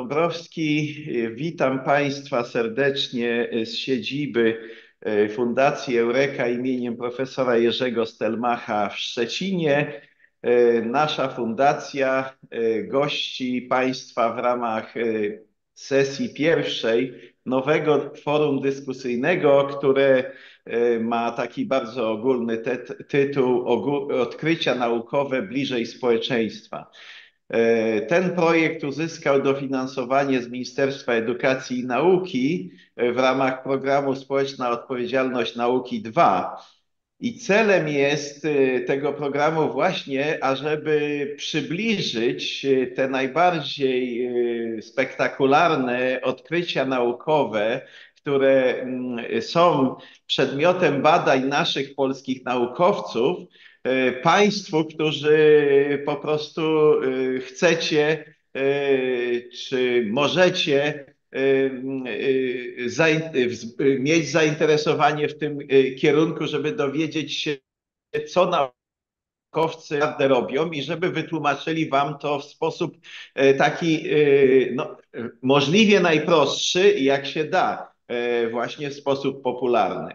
Dąbrowski. Witam Państwa serdecznie z siedziby Fundacji Eureka imieniem profesora Jerzego Stelmacha w Szczecinie. Nasza fundacja gości Państwa w ramach sesji pierwszej nowego forum dyskusyjnego, które ma taki bardzo ogólny tytuł Odkrycia naukowe bliżej społeczeństwa. Ten projekt uzyskał dofinansowanie z Ministerstwa Edukacji i Nauki w ramach programu Społeczna Odpowiedzialność Nauki 2. I celem jest tego programu właśnie, ażeby przybliżyć te najbardziej spektakularne odkrycia naukowe, które są przedmiotem badań naszych polskich naukowców, Państwu, którzy po prostu chcecie czy możecie mieć zainteresowanie w tym kierunku, żeby dowiedzieć się, co naukowcy robią i żeby wytłumaczyli Wam to w sposób taki no, możliwie najprostszy, jak się da, właśnie w sposób popularny.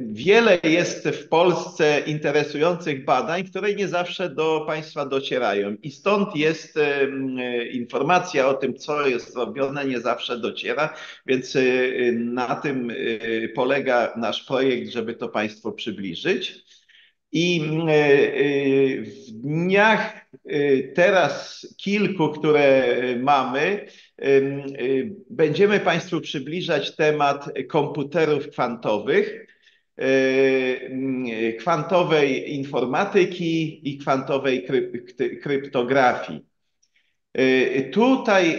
Wiele jest w Polsce interesujących badań, które nie zawsze do Państwa docierają i stąd jest informacja o tym, co jest robione, nie zawsze dociera, więc na tym polega nasz projekt, żeby to Państwu przybliżyć. I w dniach teraz kilku, które mamy, będziemy Państwu przybliżać temat komputerów kwantowych, kwantowej informatyki i kwantowej kryptografii. Tutaj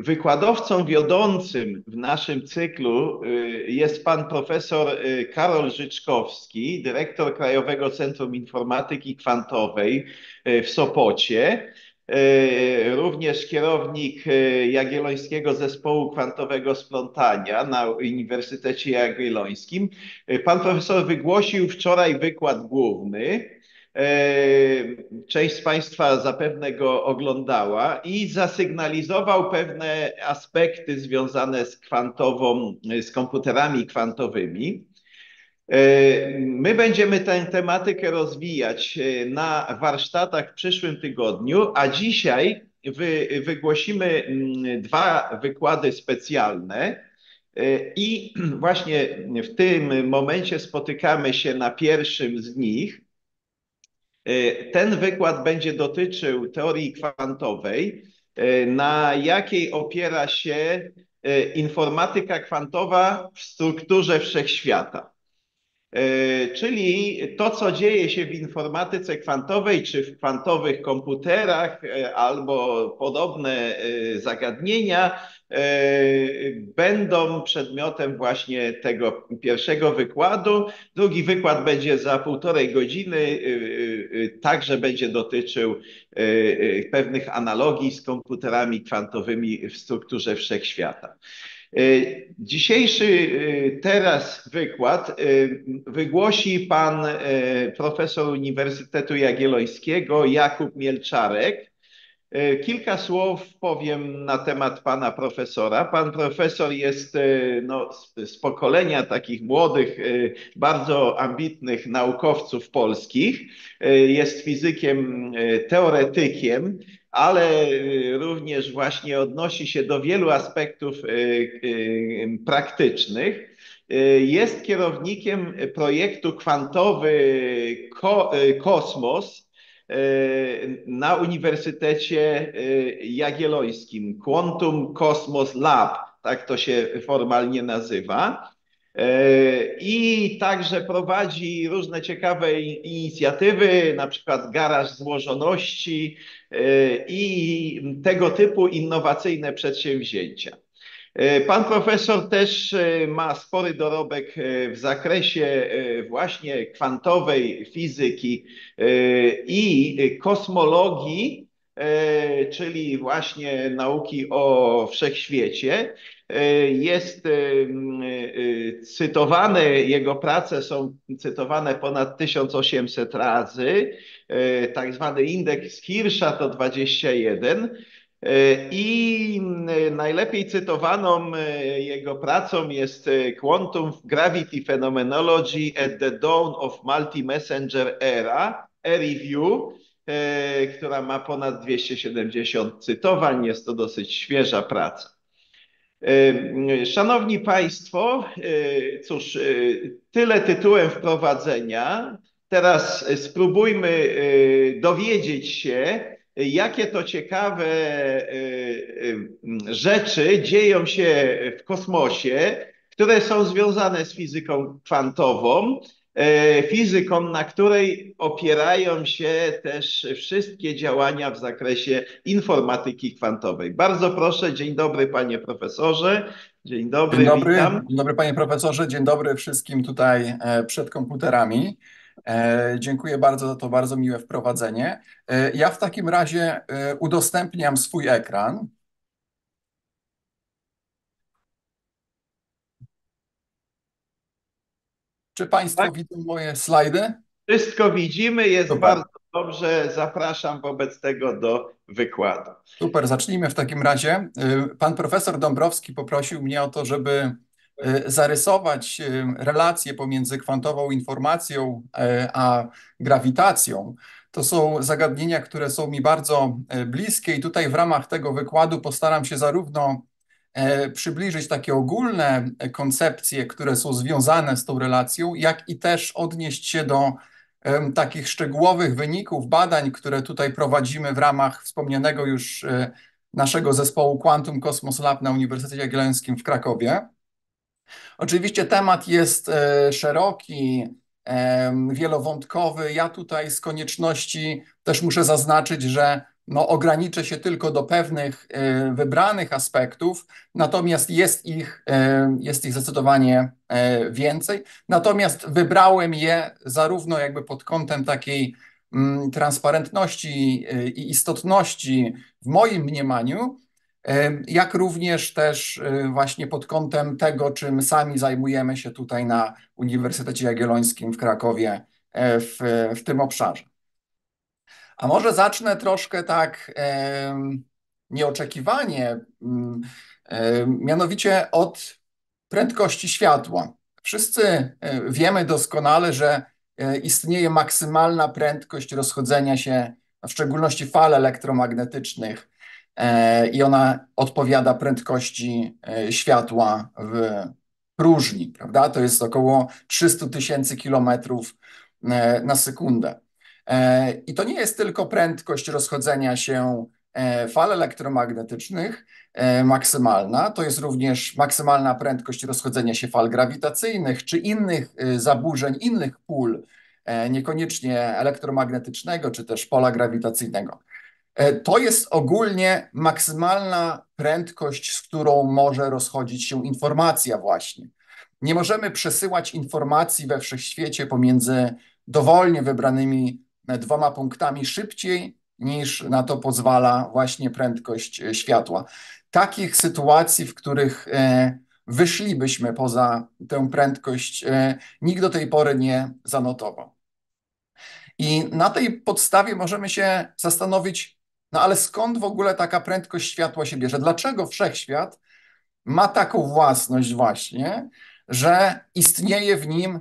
wykładowcą wiodącym w naszym cyklu jest pan profesor Karol Życzkowski, dyrektor Krajowego Centrum Informatyki Kwantowej w Sopocie, również kierownik Jagiellońskiego Zespołu Kwantowego Splątania na Uniwersytecie Jagiellońskim. Pan profesor wygłosił wczoraj wykład główny. Część z Państwa zapewne go oglądała i zasygnalizował pewne aspekty związane z kwantową, z komputerami kwantowymi. My będziemy tę tematykę rozwijać na warsztatach w przyszłym tygodniu, a dzisiaj wy, wygłosimy dwa wykłady specjalne. I właśnie w tym momencie spotykamy się na pierwszym z nich. Ten wykład będzie dotyczył teorii kwantowej, na jakiej opiera się informatyka kwantowa w strukturze wszechświata. Czyli to, co dzieje się w informatyce kwantowej, czy w kwantowych komputerach, albo podobne zagadnienia, będą przedmiotem właśnie tego pierwszego wykładu. Drugi wykład będzie za półtorej godziny, także będzie dotyczył pewnych analogii z komputerami kwantowymi w strukturze wszechświata. Dzisiejszy teraz wykład wygłosi pan profesor Uniwersytetu Jagiellońskiego Jakub Mielczarek. Kilka słów powiem na temat pana profesora. Pan profesor jest no, z pokolenia takich młodych, bardzo ambitnych naukowców polskich. Jest fizykiem, teoretykiem, ale również właśnie odnosi się do wielu aspektów praktycznych. Jest kierownikiem projektu kwantowy Kosmos na Uniwersytecie Jagiellońskim, Quantum Cosmos Lab, tak to się formalnie nazywa. I także prowadzi różne ciekawe inicjatywy, na przykład garaż złożoności i tego typu innowacyjne przedsięwzięcia. Pan profesor też ma spory dorobek w zakresie właśnie kwantowej fizyki i kosmologii czyli właśnie nauki o wszechświecie. Jest cytowane, jego prace są cytowane ponad 1800 razy. Tak zwany indeks Hirscha to 21. I najlepiej cytowaną jego pracą jest Quantum Gravity Phenomenology at the Dawn of Multi-Messenger Era, review, która ma ponad 270 cytowań. Jest to dosyć świeża praca. Szanowni Państwo, cóż, tyle tytułem wprowadzenia. Teraz spróbujmy dowiedzieć się, jakie to ciekawe rzeczy dzieją się w kosmosie, które są związane z fizyką kwantową, fizyką, na której opierają się też wszystkie działania w zakresie informatyki kwantowej. Bardzo proszę, dzień dobry panie profesorze. Dzień dobry, dzień dobry, witam. Dzień dobry panie profesorze, dzień dobry wszystkim tutaj przed komputerami. Dziękuję bardzo za to bardzo miłe wprowadzenie. Ja w takim razie udostępniam swój ekran. Czy Państwo tak? widzą moje slajdy? Wszystko widzimy, jest Super. bardzo dobrze. Zapraszam wobec tego do wykładu. Super, zacznijmy w takim razie. Pan profesor Dąbrowski poprosił mnie o to, żeby zarysować relacje pomiędzy kwantową informacją a grawitacją. To są zagadnienia, które są mi bardzo bliskie i tutaj w ramach tego wykładu postaram się zarówno przybliżyć takie ogólne koncepcje, które są związane z tą relacją, jak i też odnieść się do takich szczegółowych wyników badań, które tutaj prowadzimy w ramach wspomnianego już naszego zespołu Quantum Cosmos Lab na Uniwersytecie Jagiellońskim w Krakowie. Oczywiście temat jest szeroki, wielowątkowy. Ja tutaj z konieczności też muszę zaznaczyć, że no, ograniczę się tylko do pewnych wybranych aspektów, natomiast jest ich, jest ich zdecydowanie więcej. Natomiast wybrałem je zarówno jakby pod kątem takiej mm, transparentności i istotności w moim mniemaniu, jak również też właśnie pod kątem tego, czym sami zajmujemy się tutaj na Uniwersytecie Jagiellońskim w Krakowie w, w tym obszarze. A może zacznę troszkę tak nieoczekiwanie, mianowicie od prędkości światła. Wszyscy wiemy doskonale, że istnieje maksymalna prędkość rozchodzenia się, w szczególności fal elektromagnetycznych, i ona odpowiada prędkości światła w próżni, prawda? To jest około 300 tysięcy kilometrów na sekundę. I to nie jest tylko prędkość rozchodzenia się fal elektromagnetycznych maksymalna, to jest również maksymalna prędkość rozchodzenia się fal grawitacyjnych czy innych zaburzeń, innych pól, niekoniecznie elektromagnetycznego czy też pola grawitacyjnego. To jest ogólnie maksymalna prędkość, z którą może rozchodzić się informacja właśnie. Nie możemy przesyłać informacji we wszechświecie pomiędzy dowolnie wybranymi dwoma punktami szybciej niż na to pozwala właśnie prędkość światła. Takich sytuacji, w których wyszlibyśmy poza tę prędkość, nikt do tej pory nie zanotował. I na tej podstawie możemy się zastanowić, no ale skąd w ogóle taka prędkość światła się bierze? Dlaczego wszechświat ma taką własność właśnie, że istnieje w nim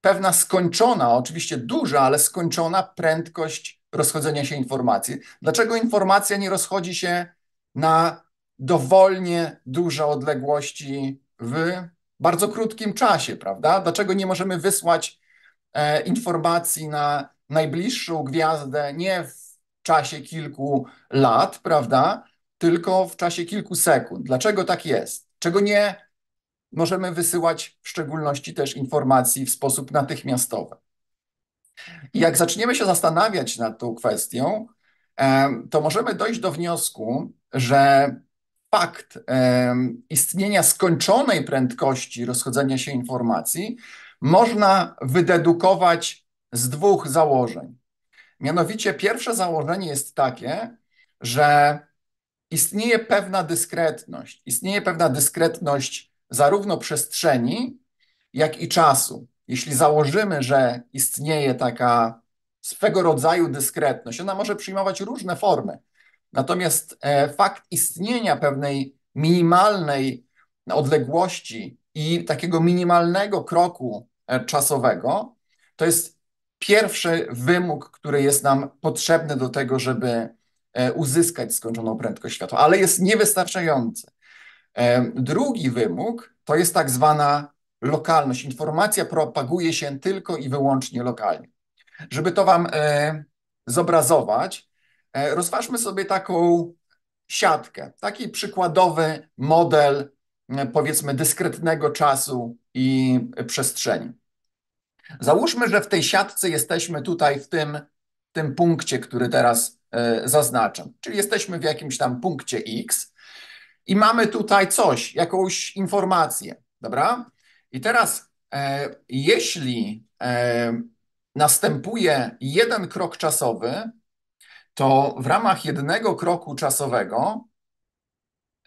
pewna skończona, oczywiście duża, ale skończona prędkość rozchodzenia się informacji. Dlaczego informacja nie rozchodzi się na dowolnie duże odległości w bardzo krótkim czasie, prawda? Dlaczego nie możemy wysłać e, informacji na najbliższą gwiazdę nie w czasie kilku lat, prawda? Tylko w czasie kilku sekund. Dlaczego tak jest? Czego nie możemy wysyłać w szczególności też informacji w sposób natychmiastowy. I jak zaczniemy się zastanawiać nad tą kwestią, to możemy dojść do wniosku, że fakt istnienia skończonej prędkości rozchodzenia się informacji można wydedukować z dwóch założeń. Mianowicie pierwsze założenie jest takie, że istnieje pewna dyskretność. Istnieje pewna dyskretność zarówno przestrzeni, jak i czasu. Jeśli założymy, że istnieje taka swego rodzaju dyskretność, ona może przyjmować różne formy. Natomiast e, fakt istnienia pewnej minimalnej odległości i takiego minimalnego kroku e, czasowego, to jest pierwszy wymóg, który jest nam potrzebny do tego, żeby e, uzyskać skończoną prędkość światła, ale jest niewystarczający. Drugi wymóg to jest tak zwana lokalność. Informacja propaguje się tylko i wyłącznie lokalnie. Żeby to Wam zobrazować, rozważmy sobie taką siatkę, taki przykładowy model, e, powiedzmy, dyskretnego czasu i przestrzeni. Załóżmy, że w tej siatce jesteśmy tutaj w tym, tym punkcie, który teraz e, zaznaczam, czyli jesteśmy w jakimś tam punkcie X i mamy tutaj coś, jakąś informację, dobra? I teraz, e, jeśli e, następuje jeden krok czasowy, to w ramach jednego kroku czasowego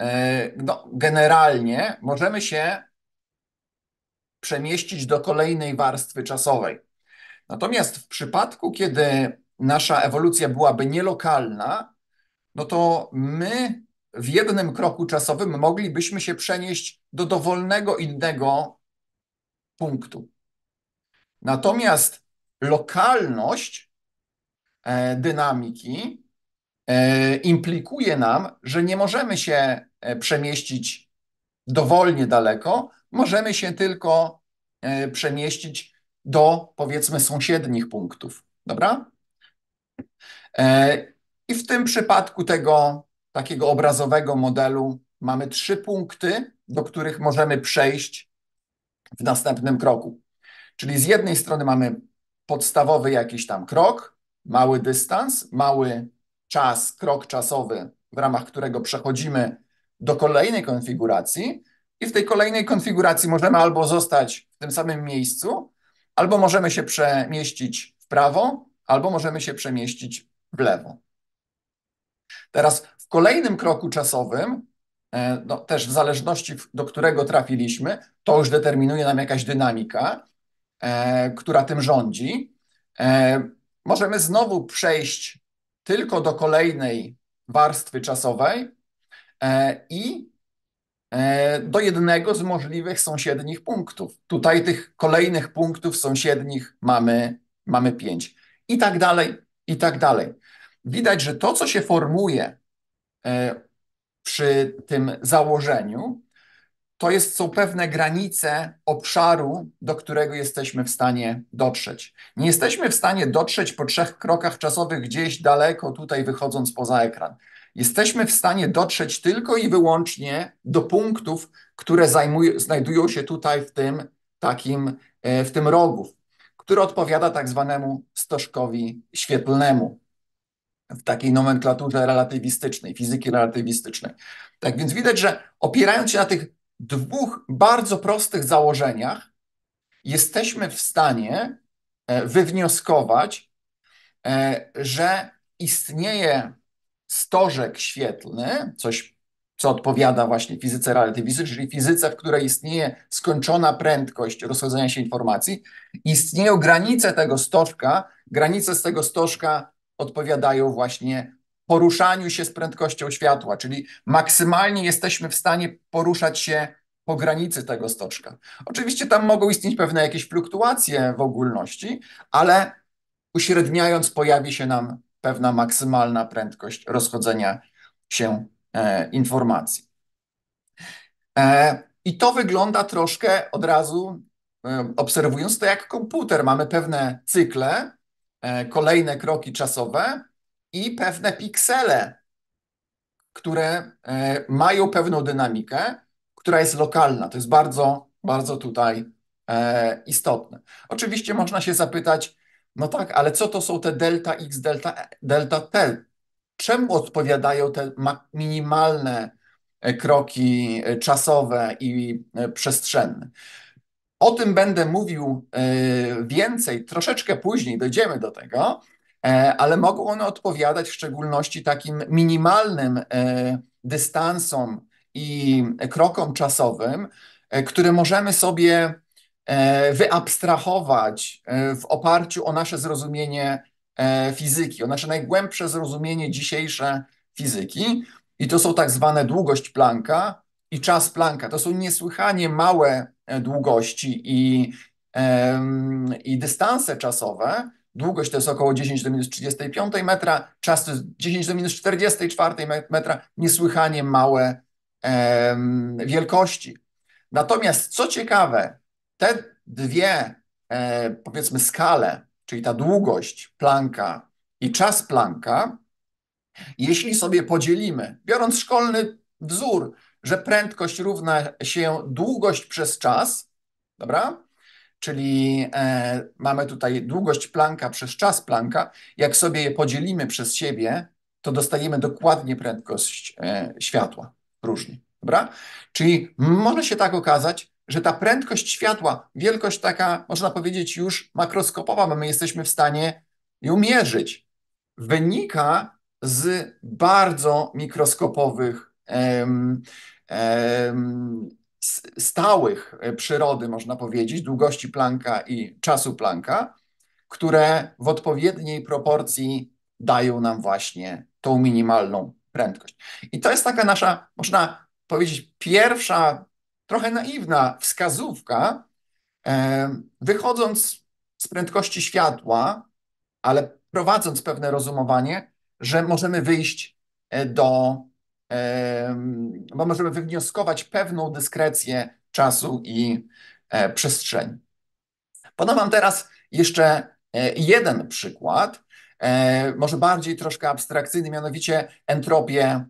e, no, generalnie możemy się przemieścić do kolejnej warstwy czasowej. Natomiast w przypadku, kiedy nasza ewolucja byłaby nielokalna, no to my w jednym kroku czasowym moglibyśmy się przenieść do dowolnego innego punktu. Natomiast lokalność E, dynamiki e, implikuje nam, że nie możemy się e, przemieścić dowolnie daleko, możemy się tylko przemieścić do powiedzmy sąsiednich punktów. Dobra? I w tym przypadku tego takiego obrazowego modelu mamy trzy punkty, do których możemy przejść w następnym kroku. Czyli z jednej strony mamy podstawowy jakiś tam krok, mały dystans, mały czas, krok czasowy, w ramach którego przechodzimy do kolejnej konfiguracji i w tej kolejnej konfiguracji możemy albo zostać w tym samym miejscu, albo możemy się przemieścić w prawo, albo możemy się przemieścić w lewo. Teraz kolejnym kroku czasowym, e, no, też w zależności do którego trafiliśmy, to już determinuje nam jakaś dynamika, e, która tym rządzi. E, możemy znowu przejść tylko do kolejnej warstwy czasowej i do jednego z możliwych sąsiednich punktów. Tutaj tych kolejnych punktów sąsiednich mamy, mamy pięć. I tak dalej, i tak dalej. Widać, że to, co się formuje przy tym założeniu, to jest, są pewne granice obszaru, do którego jesteśmy w stanie dotrzeć. Nie jesteśmy w stanie dotrzeć po trzech krokach czasowych gdzieś daleko, tutaj wychodząc poza ekran. Jesteśmy w stanie dotrzeć tylko i wyłącznie do punktów, które zajmują, znajdują się tutaj w tym takim, e, w tym rogu, który odpowiada tak zwanemu stożkowi świetlnemu w takiej nomenklaturze relatywistycznej, fizyki relatywistycznej. Tak więc widać, że opierając się na tych dwóch bardzo prostych założeniach jesteśmy w stanie e, wywnioskować, e, że istnieje stożek świetlny, coś, co odpowiada właśnie fizyce relatywistycznej, czyli fizyce, w której istnieje skończona prędkość rozchodzenia się informacji. Istnieją granice tego stożka, granice z tego stożka odpowiadają właśnie poruszaniu się z prędkością światła, czyli maksymalnie jesteśmy w stanie poruszać się po granicy tego stoczka. Oczywiście tam mogą istnieć pewne jakieś fluktuacje w ogólności, ale uśredniając pojawi się nam pewna maksymalna prędkość rozchodzenia się e, informacji. E, I to wygląda troszkę od razu, e, obserwując to jak komputer. Mamy pewne cykle, kolejne kroki czasowe, i pewne piksele, które e, mają pewną dynamikę, która jest lokalna. To jest bardzo, bardzo tutaj e, istotne. Oczywiście można się zapytać, no tak, ale co to są te delta x, delta, delta t? Czemu odpowiadają te minimalne e, kroki czasowe i przestrzenne? O tym będę mówił więcej troszeczkę później, dojdziemy do tego. ale mogą one odpowiadać w szczególności takim minimalnym dystansom i krokom czasowym, które możemy sobie wyabstrahować w oparciu o nasze zrozumienie fizyki, o nasze najgłębsze zrozumienie dzisiejsze fizyki. I to są tak zwane długość Plancka i czas Plancka. To są niesłychanie małe e, długości i, i dystanse czasowe. Długość to jest około 10 do minus 35 metra, czas to jest 10 do minus 44 metra, niesłychanie małe wielkości. Natomiast co ciekawe, te dwie, e, powiedzmy, skale, czyli ta długość Plancka i czas Plancka, jeśli sobie podzielimy, biorąc szkolny wzór, że prędkość równa się długość przez czas, dobra? Czyli e, mamy tutaj długość Plancka przez czas Plancka. Jak sobie je podzielimy przez siebie, to dostajemy dokładnie prędkość e, światła różnie, dobra? Czyli może się tak okazać, że ta prędkość światła, wielkość taka, można powiedzieć, już makroskopowa, bo my jesteśmy w stanie ją mierzyć, wynika z bardzo mikroskopowych, stałych przyrody, można powiedzieć, długości Plancka i czasu Plancka, które w odpowiedniej proporcji dają nam właśnie tą minimalną prędkość. I to jest taka nasza, można powiedzieć, pierwsza, trochę naiwna wskazówka, wychodząc z prędkości światła, ale prowadząc pewne rozumowanie, że możemy wyjść e, do, bo możemy wywnioskować pewną dyskrecję czasu i e, przestrzeni. Podam Wam teraz jeszcze e, jeden przykład, może bardziej troszkę abstrakcyjny, mianowicie entropię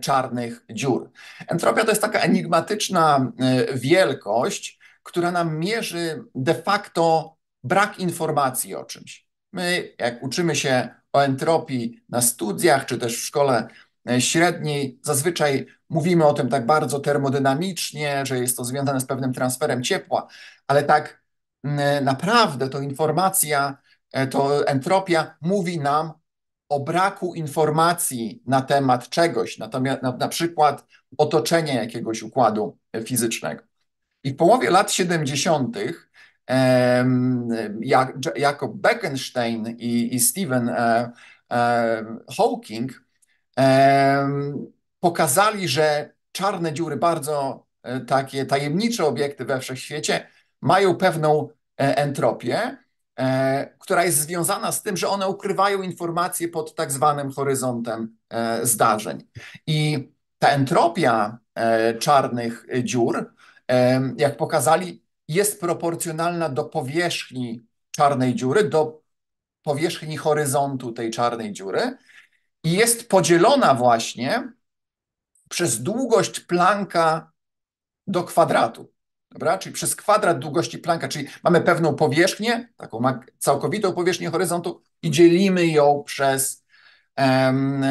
czarnych dziur. Entropia to jest taka enigmatyczna wielkość, która nam mierzy de facto brak informacji o czymś. My, jak uczymy się o entropii na studiach, czy też w szkole e, średniej, zazwyczaj mówimy o tym tak bardzo termodynamicznie, że jest to związane z pewnym transferem ciepła, ale tak naprawdę to informacja, e, to entropia mówi nam o braku informacji na temat czegoś, natomiast na, na przykład otoczenia jakiegoś układu fizycznego. I w połowie lat 70 jak, Jakob Bekenstein i, i Stephen e, e, Hawking pokazali, że czarne dziury, bardzo e, takie tajemnicze obiekty we wszechświecie, mają pewną entropię, która jest związana z tym, że one ukrywają informacje pod tak zwanym horyzontem zdarzeń. I ta entropia czarnych dziur, jak pokazali, jest proporcjonalna do powierzchni czarnej dziury, do powierzchni horyzontu tej czarnej dziury i jest podzielona właśnie przez długość Plancka do kwadratu. Dobra? Czyli przez kwadrat długości Plancka, czyli mamy pewną powierzchnię, taką całkowitą powierzchnię horyzontu i dzielimy ją przez um,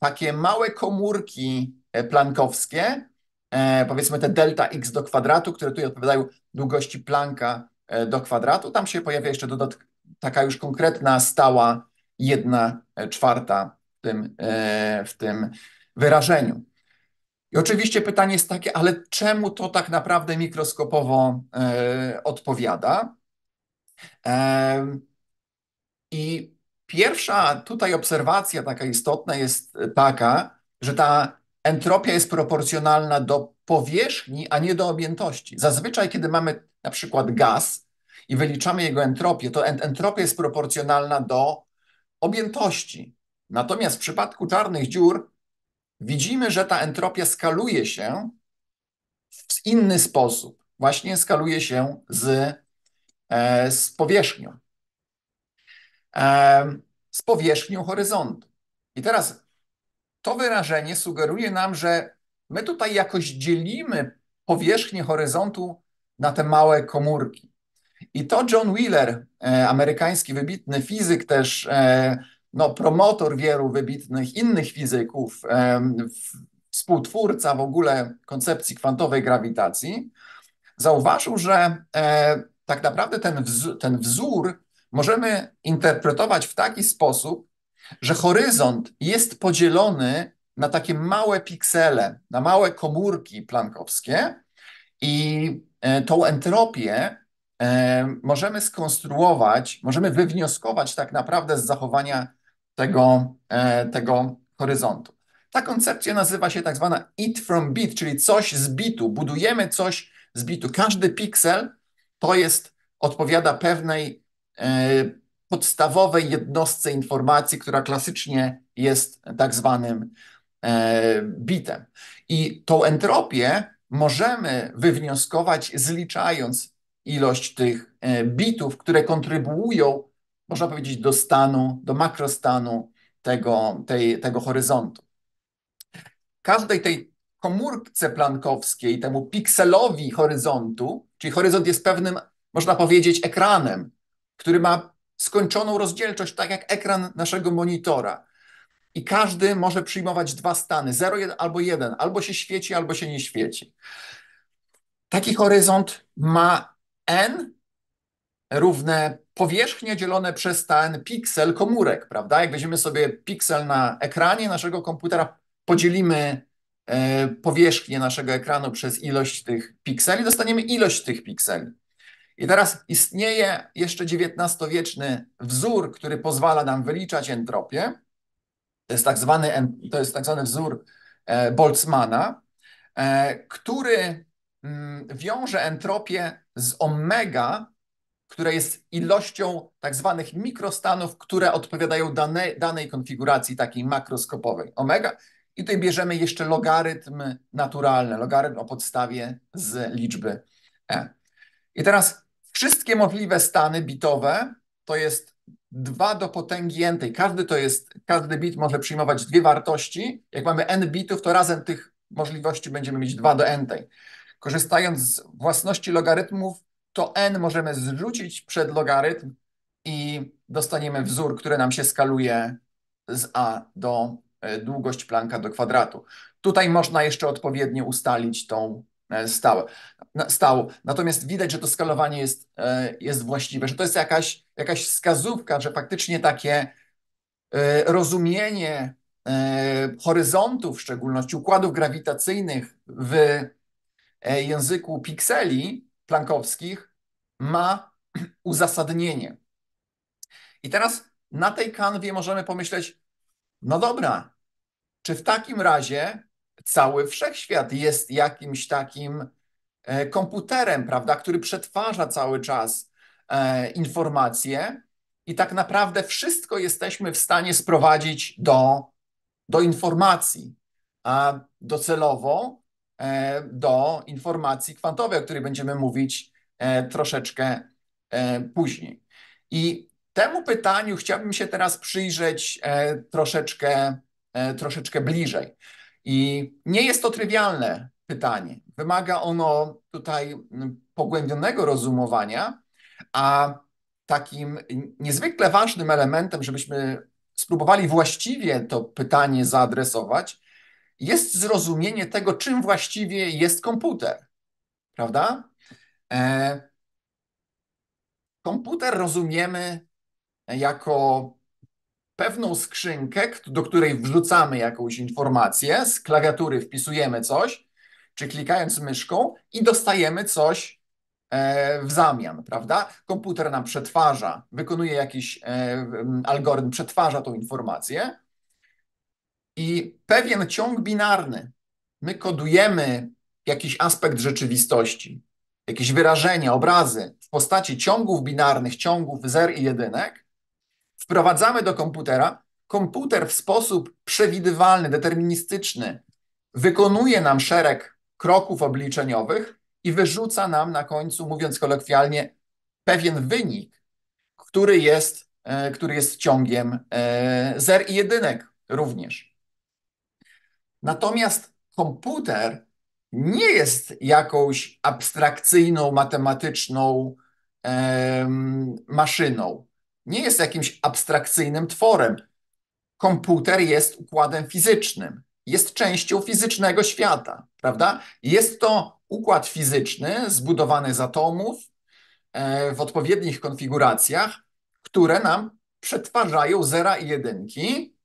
takie małe komórki e, plankowskie, e, powiedzmy te delta x do kwadratu, które tutaj odpowiadają długości Plancka e, do kwadratu. Tam się pojawia jeszcze dodatek, taka już konkretna, stała jedna czwarta tym, e, w tym wyrażeniu. I oczywiście pytanie jest takie, ale czemu to tak naprawdę mikroskopowo e, odpowiada? I pierwsza tutaj obserwacja taka istotna jest taka, że ta entropia jest proporcjonalna do powierzchni, a nie do objętości. Zazwyczaj, kiedy mamy na przykład gaz i wyliczamy jego entropię, to entropia jest proporcjonalna do objętości. Natomiast w przypadku czarnych dziur widzimy, że ta entropia skaluje się w inny sposób. Właśnie skaluje się z, e, z powierzchnią. E, z powierzchnią horyzontu. I teraz to wyrażenie sugeruje nam, że my tutaj jakoś dzielimy powierzchnię horyzontu na te małe komórki. I to John Wheeler, e, amerykański wybitny fizyk, też no, promotor wielu wybitnych innych fizyków, e, współtwórca w ogóle koncepcji kwantowej grawitacji, zauważył, że tak naprawdę ten, ten wzór możemy interpretować w taki sposób, że horyzont jest podzielony na takie małe piksele, na małe komórki plankowskie i e, tą entropię e, możemy skonstruować, możemy wywnioskować tak naprawdę z zachowania tego, e, tego horyzontu. Ta koncepcja nazywa się tak zwana it from bit, czyli coś z bitu. Budujemy coś z bitu. Każdy piksel to jest, odpowiada pewnej podstawowej jednostce informacji, która klasycznie jest tak zwanym e, bitem. I tą entropię możemy wywnioskować zliczając ilość tych e, bitów, które kontrybuują, można powiedzieć, do stanu, do makrostanu tego, tej, tego horyzontu. Każdej tej komórce plankowskiej, temu pikselowi horyzontu, czyli horyzont jest pewnym, można powiedzieć, ekranem, który ma skończoną rozdzielczość, tak jak ekran naszego monitora. I każdy może przyjmować dwa stany, 0 albo 1, albo się świeci, albo się nie świeci. Taki horyzont ma n równe powierzchnie dzielone przez ten piksel komórek, prawda? Jak weźmiemy sobie piksel na ekranie naszego komputera, podzielimy e, powierzchnię naszego ekranu przez ilość tych pikseli, dostaniemy ilość tych pikseli. I teraz istnieje jeszcze XIX-wieczny wzór, który pozwala nam wyliczać entropię. To jest tak zwany, to jest tak zwany wzór e, Boltzmana, e, który mm, wiąże entropię z omega, która jest ilością tak zwanych mikrostanów, które odpowiadają dane, danej konfiguracji takiej makroskopowej. Omega. I tutaj bierzemy jeszcze logarytm naturalny, logarytm o podstawie z liczby e. I teraz Wszystkie możliwe stany bitowe to jest 2 do potęgi n. Każdy to jest, każdy bit może przyjmować dwie wartości. Jak mamy n bitów, to razem tych możliwości będziemy mieć 2 do n. Korzystając z własności logarytmów, to n możemy zrzucić przed logarytm i dostaniemy wzór, który nam się skaluje z a do e, długość planka do kwadratu. Tutaj można jeszcze odpowiednio ustalić tą E, stałe. Stałą. Natomiast widać, że to skalowanie jest, e, jest właściwe, że to jest jakaś, jakaś wskazówka, że faktycznie takie rozumienie horyzontów, w szczególności układów grawitacyjnych w języku pikseli plankowskich ma uzasadnienie. I teraz na tej kanwie możemy pomyśleć, no dobra, czy w takim razie cały wszechświat jest jakimś takim e, komputerem, prawda, który przetwarza cały czas e, informacje i tak naprawdę wszystko jesteśmy w stanie sprowadzić do, do informacji, a docelowo do informacji kwantowej, o której będziemy mówić troszeczkę później. I temu pytaniu chciałbym się teraz przyjrzeć troszeczkę, troszeczkę bliżej. I nie jest to trywialne pytanie. Wymaga ono tutaj pogłębionego rozumowania, a takim niezwykle ważnym elementem, żebyśmy spróbowali właściwie to pytanie zaadresować, jest zrozumienie tego, czym właściwie jest komputer. Prawda? E, komputer rozumiemy jako pewną skrzynkę, do której wrzucamy jakąś informację, z klawiatury wpisujemy coś, czy klikając myszką i dostajemy coś e, w zamian, prawda? Komputer nam przetwarza, wykonuje jakiś e, algorytm, przetwarza tą informację i pewien ciąg binarny. My kodujemy jakiś aspekt rzeczywistości, jakieś wyrażenia, obrazy w postaci ciągów binarnych, ciągów zer i jedynek wprowadzamy do komputera, komputer w sposób przewidywalny, deterministyczny wykonuje nam szereg kroków obliczeniowych i wyrzuca nam na końcu, mówiąc kolokwialnie, pewien wynik, który jest, e, który jest ciągiem e, zer i jedynek również. Natomiast komputer nie jest jakąś abstrakcyjną, matematyczną maszyną nie jest jakimś abstrakcyjnym tworem. Komputer jest układem fizycznym, jest częścią fizycznego świata, prawda? Jest to układ fizyczny zbudowany z atomów e, w odpowiednich konfiguracjach, które nam przetwarzają zera i jedynki,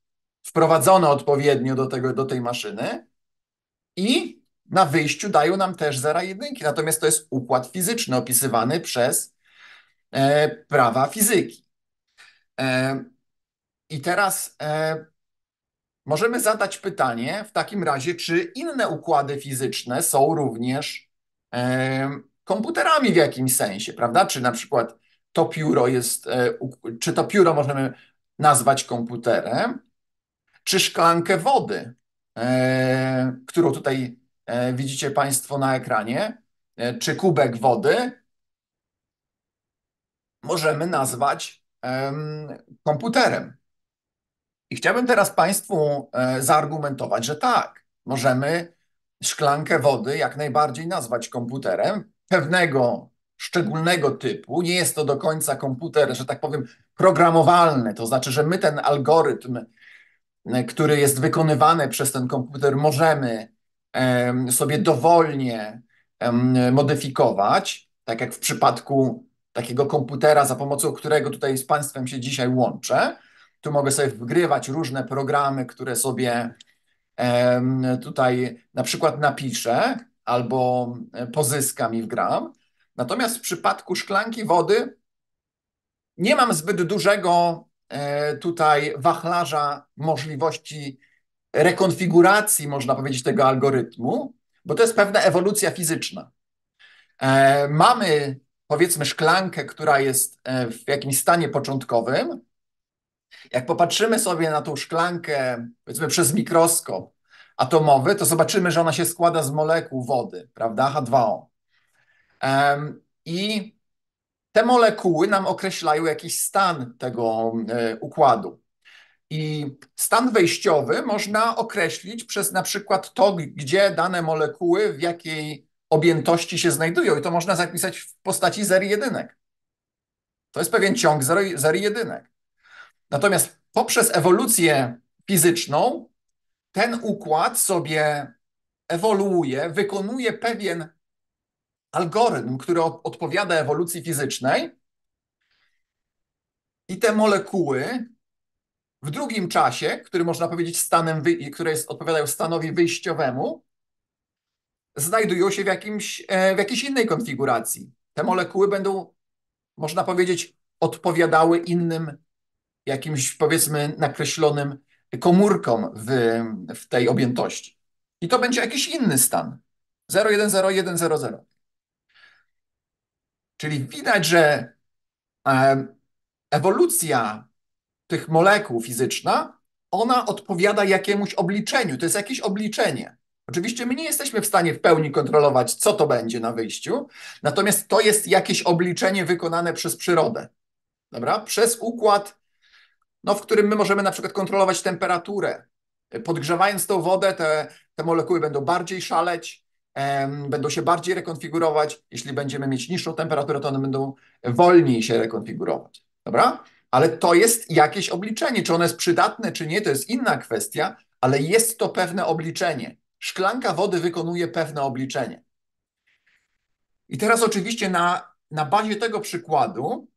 wprowadzone odpowiednio do, tego, do tej maszyny i na wyjściu dają nam też zera jedynki. Natomiast to jest układ fizyczny opisywany przez e, prawa fizyki. E, I teraz e, możemy zadać pytanie w takim razie, czy inne układy fizyczne są również e, komputerami w jakimś sensie, prawda? Czy na przykład to pióro jest, e, czy to pióro możemy nazwać komputerem, czy szklankę wody, e, którą tutaj e, widzicie Państwo na ekranie, czy kubek wody, możemy nazwać komputerem. I chciałbym teraz Państwu zaargumentować, że tak, możemy szklankę wody jak najbardziej nazwać komputerem pewnego szczególnego typu. Nie jest to do końca komputer, że tak powiem, programowalny. To znaczy, że my ten algorytm, e, który jest wykonywany przez ten komputer, możemy sobie dowolnie modyfikować, tak jak w przypadku takiego komputera, za pomocą którego tutaj z Państwem się dzisiaj łączę. Tu mogę sobie wgrywać różne programy, które sobie tutaj na przykład napiszę albo pozyskam i wgram. Natomiast w przypadku szklanki wody nie mam zbyt dużego e, tutaj wachlarza możliwości rekonfiguracji, można powiedzieć, tego algorytmu, bo to jest pewna ewolucja fizyczna. E, mamy, powiedzmy, szklankę, która jest e, w jakimś stanie początkowym. Jak popatrzymy sobie na tą szklankę, powiedzmy, przez mikroskop atomowy, to zobaczymy, że ona się składa z molekuł wody, prawda, H2O. I te molekuły nam określają jakiś stan tego e, układu. I stan wejściowy można określić przez na przykład to, gdzie dane molekuły, w jakiej objętości się znajdują. I to można zapisać w postaci zery jedynek. To jest pewien ciąg zery jedynek. Natomiast poprzez ewolucję fizyczną ten układ sobie ewoluuje, wykonuje pewien algorytm, który odpowiada ewolucji fizycznej i te molekuły w drugim czasie, który można powiedzieć stanem, które jest, odpowiadają stanowi wyjściowemu, znajdują się w, jakimś, e, w jakiejś innej konfiguracji. Te molekuły będą, można powiedzieć, odpowiadały innym jakimś, powiedzmy, nakreślonym komórkom w, w tej objętości. I to będzie jakiś inny stan. 0,1,0,1,0,0. Czyli widać, że ewolucja tych molekuł fizyczna, ona odpowiada jakiemuś obliczeniu. To jest jakieś obliczenie. Oczywiście my nie jesteśmy w stanie w pełni kontrolować, co to będzie na wyjściu, natomiast to jest jakieś obliczenie wykonane przez przyrodę. Dobra? Przez układ, no, w którym my możemy na przykład kontrolować temperaturę. Podgrzewając tą wodę, te, te molekuły będą bardziej szaleć, będą się bardziej rekonfigurować. Jeśli będziemy mieć niższą temperaturę, to one będą wolniej się rekonfigurować. Dobra? Ale to jest jakieś obliczenie. Czy ono jest przydatne, czy nie, to jest inna kwestia, ale jest to pewne obliczenie. Szklanka wody wykonuje pewne obliczenie. I teraz oczywiście na, na bazie tego przykładu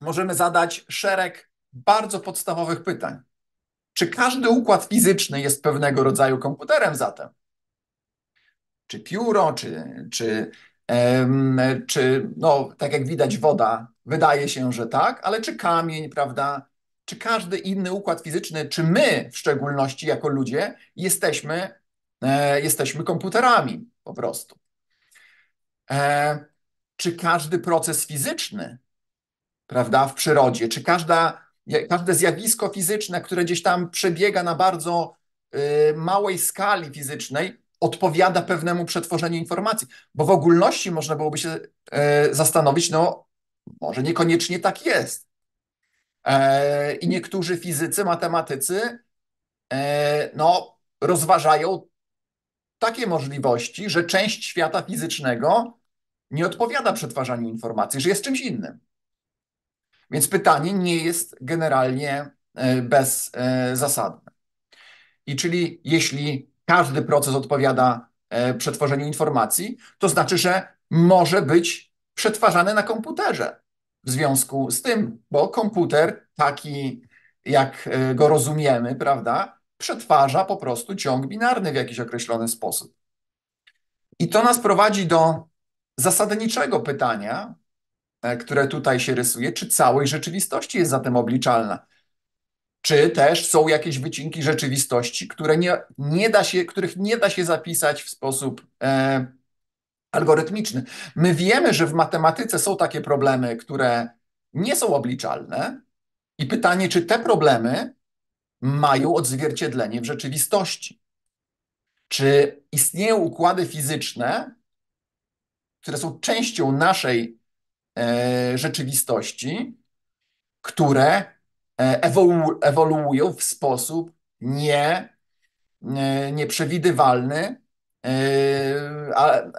możemy zadać szereg bardzo podstawowych pytań. Czy każdy układ fizyczny jest pewnego rodzaju komputerem zatem? Czy pióro, czy, czy, czy no, tak jak widać, woda, wydaje się, że tak, ale czy kamień, prawda? Czy każdy inny układ fizyczny, czy my w szczególności jako ludzie jesteśmy, e, jesteśmy komputerami po prostu. E, czy każdy proces fizyczny, prawda, w przyrodzie, czy każda, każde zjawisko fizyczne, które gdzieś tam przebiega na bardzo y, małej skali fizycznej, odpowiada pewnemu przetworzeniu informacji. Bo w ogólności można byłoby się e, zastanowić, no może niekoniecznie tak jest. E, I niektórzy fizycy, matematycy e, no, rozważają takie możliwości, że część świata fizycznego nie odpowiada przetwarzaniu informacji, że jest czymś innym. Więc pytanie nie jest generalnie bezzasadne. I czyli jeśli każdy proces odpowiada e, przetworzeniu informacji, to znaczy, że może być przetwarzany na komputerze. w związku z tym, bo komputer taki, jak e, go rozumiemy, prawda, przetwarza po prostu ciąg binarny w jakiś określony sposób. I to nas prowadzi do zasadniczego pytania, e, które tutaj się rysuje, czy całość rzeczywistości jest zatem obliczalna? Czy też są jakieś wycinki rzeczywistości, które nie, nie da się, których nie da się zapisać w sposób e, algorytmiczny? My wiemy, że w matematyce są takie problemy, które nie są obliczalne, i pytanie, czy te problemy mają odzwierciedlenie w rzeczywistości? Czy istnieją układy fizyczne, które są częścią naszej e, rzeczywistości, które ewolu ewoluują w sposób nie, nieprzewidywalny e, a, e,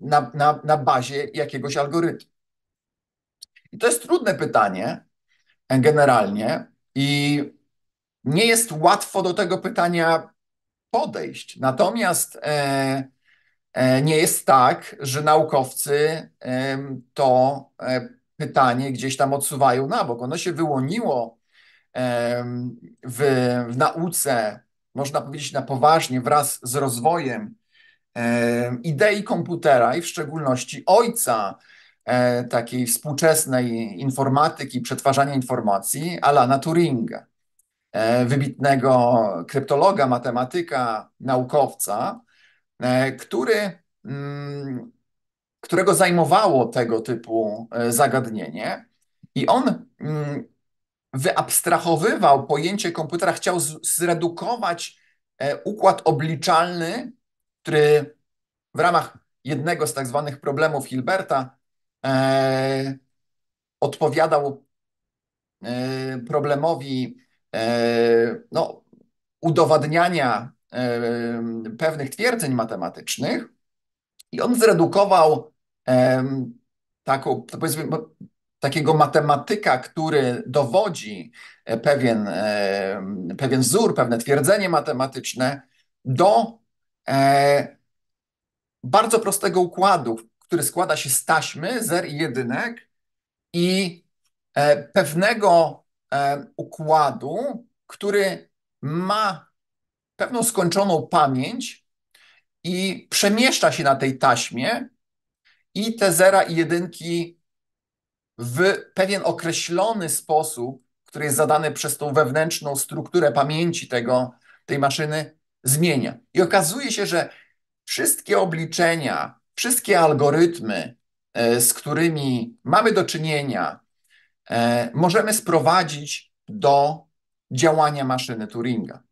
na, na, na bazie jakiegoś algorytmu. I to jest trudne pytanie generalnie i nie jest łatwo do tego pytania podejść. Natomiast e, e, nie jest tak, że naukowcy e, to pytanie gdzieś tam odsuwają na bok. Ono się wyłoniło w, w nauce, można powiedzieć na poważnie, wraz z rozwojem idei komputera i w szczególności ojca takiej współczesnej informatyki, przetwarzania informacji, Alana Turinga. E, wybitnego kryptologa, matematyka, naukowca, e, który, mm, którego zajmowało tego typu e, zagadnienie. I on mm, wyabstrahowywał pojęcie komputera, chciał zredukować układ obliczalny, który w ramach jednego z tak zwanych problemów Hilberta odpowiadał problemowi E, no, udowadniania e, pewnych twierdzeń matematycznych i on zredukował e, taką, powiedzmy, takiego matematyka, który dowodzi pewien, pewien wzór, pewne twierdzenie matematyczne do bardzo prostego układu, który składa się z taśmy, zer i jedynek i pewnego E, układu, który ma pewną skończoną pamięć i przemieszcza się na tej taśmie i te zera i jedynki w pewien określony sposób, który jest zadany przez tą wewnętrzną strukturę pamięci tego, tej maszyny, zmienia. I okazuje się, że wszystkie obliczenia, wszystkie algorytmy, e, z którymi mamy do czynienia, E, możemy sprowadzić do działania maszyny Turinga.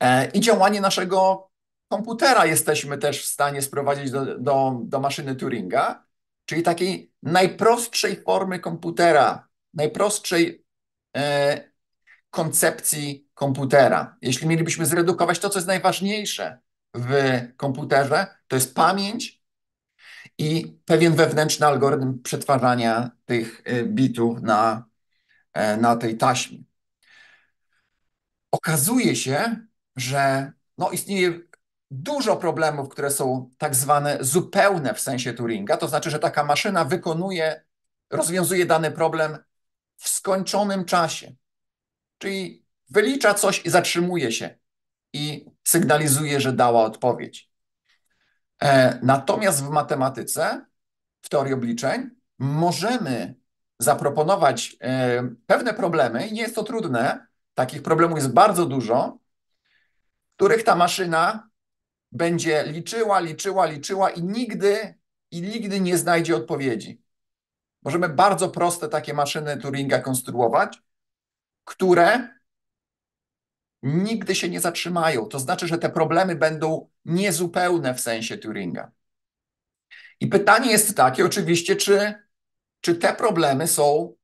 E, I działanie naszego komputera jesteśmy też w stanie sprowadzić do, do, do maszyny Turinga, czyli takiej najprostszej formy komputera, najprostszej e, koncepcji komputera. Jeśli mielibyśmy zredukować to, co jest najważniejsze w komputerze, to jest pamięć, i pewien wewnętrzny algorytm przetwarzania tych y, bitów na, e, na tej taśmie. Okazuje się, że no, istnieje dużo problemów, które są tak zwane zupełne w sensie Turinga, to znaczy, że taka maszyna wykonuje, rozwiązuje dany problem w skończonym czasie. Czyli wylicza coś i zatrzymuje się i sygnalizuje, że dała odpowiedź. E, natomiast w matematyce, w teorii obliczeń, możemy zaproponować e, pewne problemy, i nie jest to trudne, takich problemów jest bardzo dużo, których ta maszyna będzie liczyła, liczyła, liczyła i nigdy, i nigdy nie znajdzie odpowiedzi. Możemy bardzo proste takie maszyny Turinga konstruować, które nigdy się nie zatrzymają. To znaczy, że te problemy będą niezupełne w sensie Turinga. I pytanie jest takie, oczywiście, czy, czy te problemy są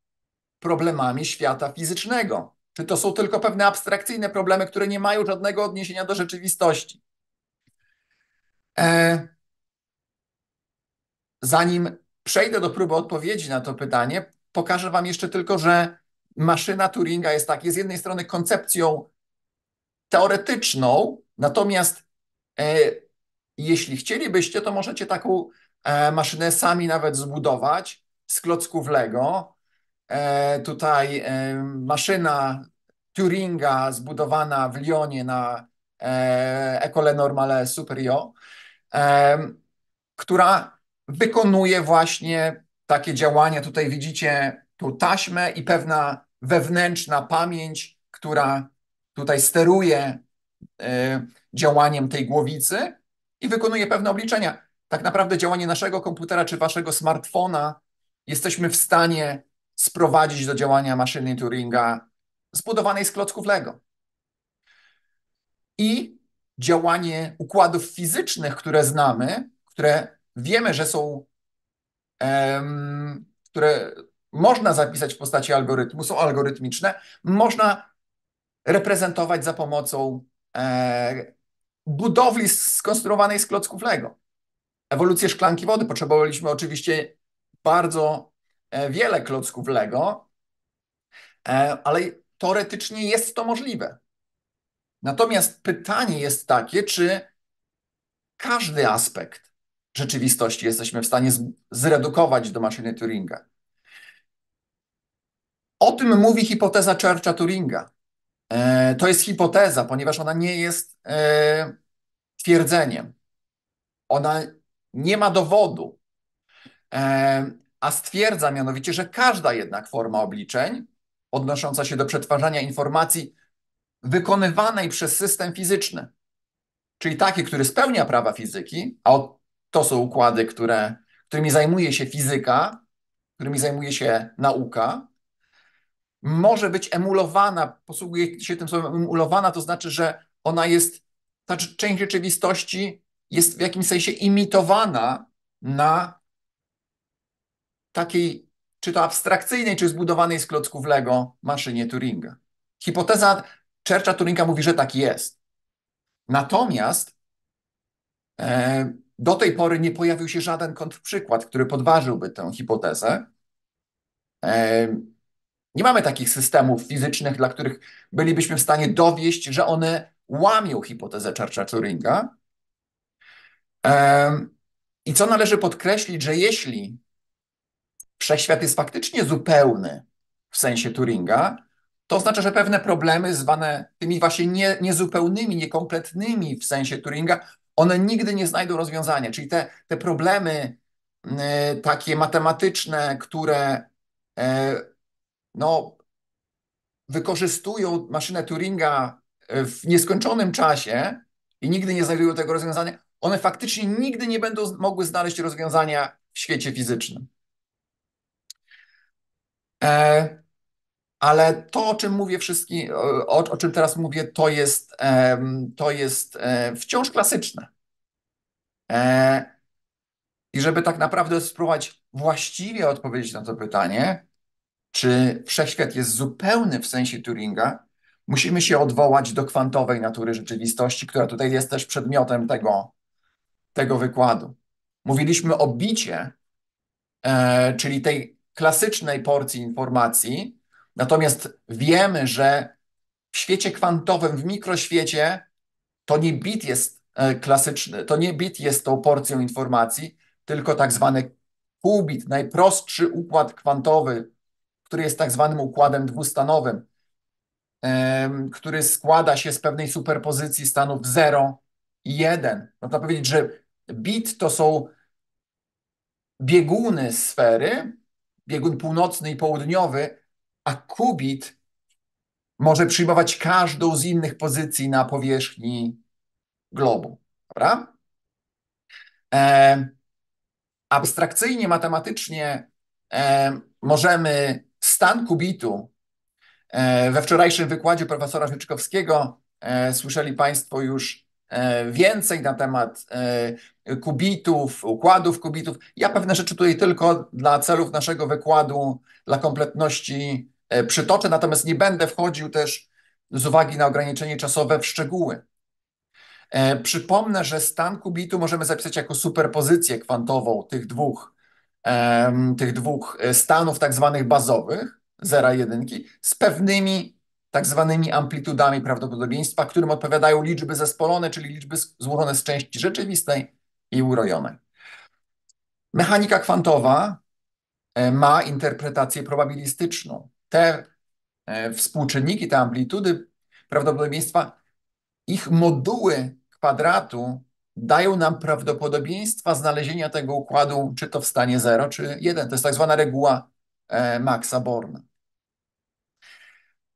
problemami świata fizycznego? Czy to są tylko pewne abstrakcyjne problemy, które nie mają żadnego odniesienia do rzeczywistości? E... Zanim przejdę do próby odpowiedzi na to pytanie, pokażę Wam jeszcze tylko, że maszyna Turinga jest tak, jest z jednej strony koncepcją teoretyczną, natomiast e, jeśli chcielibyście, to możecie taką e, maszynę sami nawet zbudować z klocków Lego. Tutaj maszyna Turinga zbudowana w Lyonie na École Normale Supérieure, która wykonuje właśnie takie działania. Tutaj widzicie tu taśmę i pewna wewnętrzna pamięć, która tutaj steruje działaniem tej głowicy i wykonuje pewne obliczenia. Tak naprawdę działanie naszego komputera czy waszego smartfona jesteśmy w stanie sprowadzić do działania maszyny Turinga zbudowanej z klocków Lego. I działanie układów fizycznych, które znamy, które wiemy, że są, um, które można zapisać w postaci algorytmu, są algorytmiczne, można reprezentować za pomocą e, budowli skonstruowanej z klocków Lego. Ewolucję szklanki wody potrzebowaliśmy oczywiście bardzo e, wiele klocków Lego, e, ale teoretycznie jest to możliwe. Natomiast pytanie jest takie, czy każdy aspekt rzeczywistości jesteśmy w stanie zredukować do maszyny Turinga. O tym mówi hipoteza Churcha-Turinga. E, to jest hipoteza, ponieważ ona nie jest e, twierdzeniem. Ona nie ma dowodu, e, a stwierdza mianowicie, że każda jednak forma obliczeń odnosząca się do przetwarzania informacji wykonywanej przez system fizyczny, czyli taki, który spełnia prawa fizyki, a to są układy, które, którymi zajmuje się fizyka, którymi zajmuje się nauka, może być emulowana, posługuje się tym słowem emulowana, to znaczy, że ona jest, ta część rzeczywistości jest w jakimś sensie imitowana na takiej, czy to abstrakcyjnej, czy zbudowanej z klocków Lego maszynie Turinga. Hipoteza Churcha Turinga mówi, że tak jest. Natomiast e, do tej pory nie pojawił się żaden kontrprzykład, który podważyłby tę hipotezę. E, nie mamy takich systemów fizycznych, dla których bylibyśmy w stanie dowieść, że one łamią hipotezę Churcha Turinga. I co należy podkreślić, że jeśli wszechświat jest faktycznie zupełny w sensie Turinga, to oznacza, że pewne problemy zwane tymi właśnie nie, niezupełnymi, niekompletnymi w sensie Turinga, one nigdy nie znajdą rozwiązania. Czyli te, te problemy y, takie matematyczne, które y, no, wykorzystują maszynę Turinga w nieskończonym czasie i nigdy nie znajdują tego rozwiązania, one faktycznie nigdy nie będą mogły znaleźć rozwiązania w świecie fizycznym. E, ale to, o czym mówię wszystkim, o, o, czym teraz mówię, to jest, to jest e, wciąż klasyczne. E, I żeby tak naprawdę spróbować właściwie odpowiedzieć na to pytanie, czy wszechświat jest zupełny w sensie Turinga, musimy się odwołać do kwantowej natury rzeczywistości, która tutaj jest też przedmiotem tego, tego wykładu. Mówiliśmy o bicie, e, czyli tej klasycznej porcji informacji, natomiast wiemy, że w świecie kwantowym, w mikroświecie, to nie bit jest e, klasyczny, to nie bit jest tą porcją informacji, tylko tak zwany qubit, najprostszy układ kwantowy który jest tak zwanym układem dwustanowym, który składa się z pewnej superpozycji stanów 0 i 1. Można powiedzieć, że bit to są bieguny sfery, biegun północny i południowy, a kubit może przyjmować każdą z innych pozycji na powierzchni globu. Dobra? E, abstrakcyjnie, matematycznie e, możemy stan kubitu e, we wczorajszym wykładzie profesora Wyczkowskiego e, słyszeli Państwo już e, więcej na temat kubitów, układów kubitów. Ja pewne rzeczy tutaj tylko dla celów naszego wykładu, dla kompletności przytoczę, natomiast nie będę wchodził też z uwagi na ograniczenie czasowe w szczegóły. Przypomnę, że stan kubitu możemy zapisać jako superpozycję kwantową tych dwóch tych dwóch e, stanów tak zwanych bazowych, zera i jedynki, z pewnymi tak zwanymi amplitudami prawdopodobieństwa, którym odpowiadają liczby zespolone, czyli liczby złożone z części rzeczywistej i urojonej. Mechanika kwantowa ma interpretację probabilistyczną. Te współczynniki, te amplitudy prawdopodobieństwa, ich moduły kwadratu dają nam prawdopodobieństwa znalezienia tego układu, czy to w stanie 0, czy 1. To jest tak zwana reguła Maxa Borna.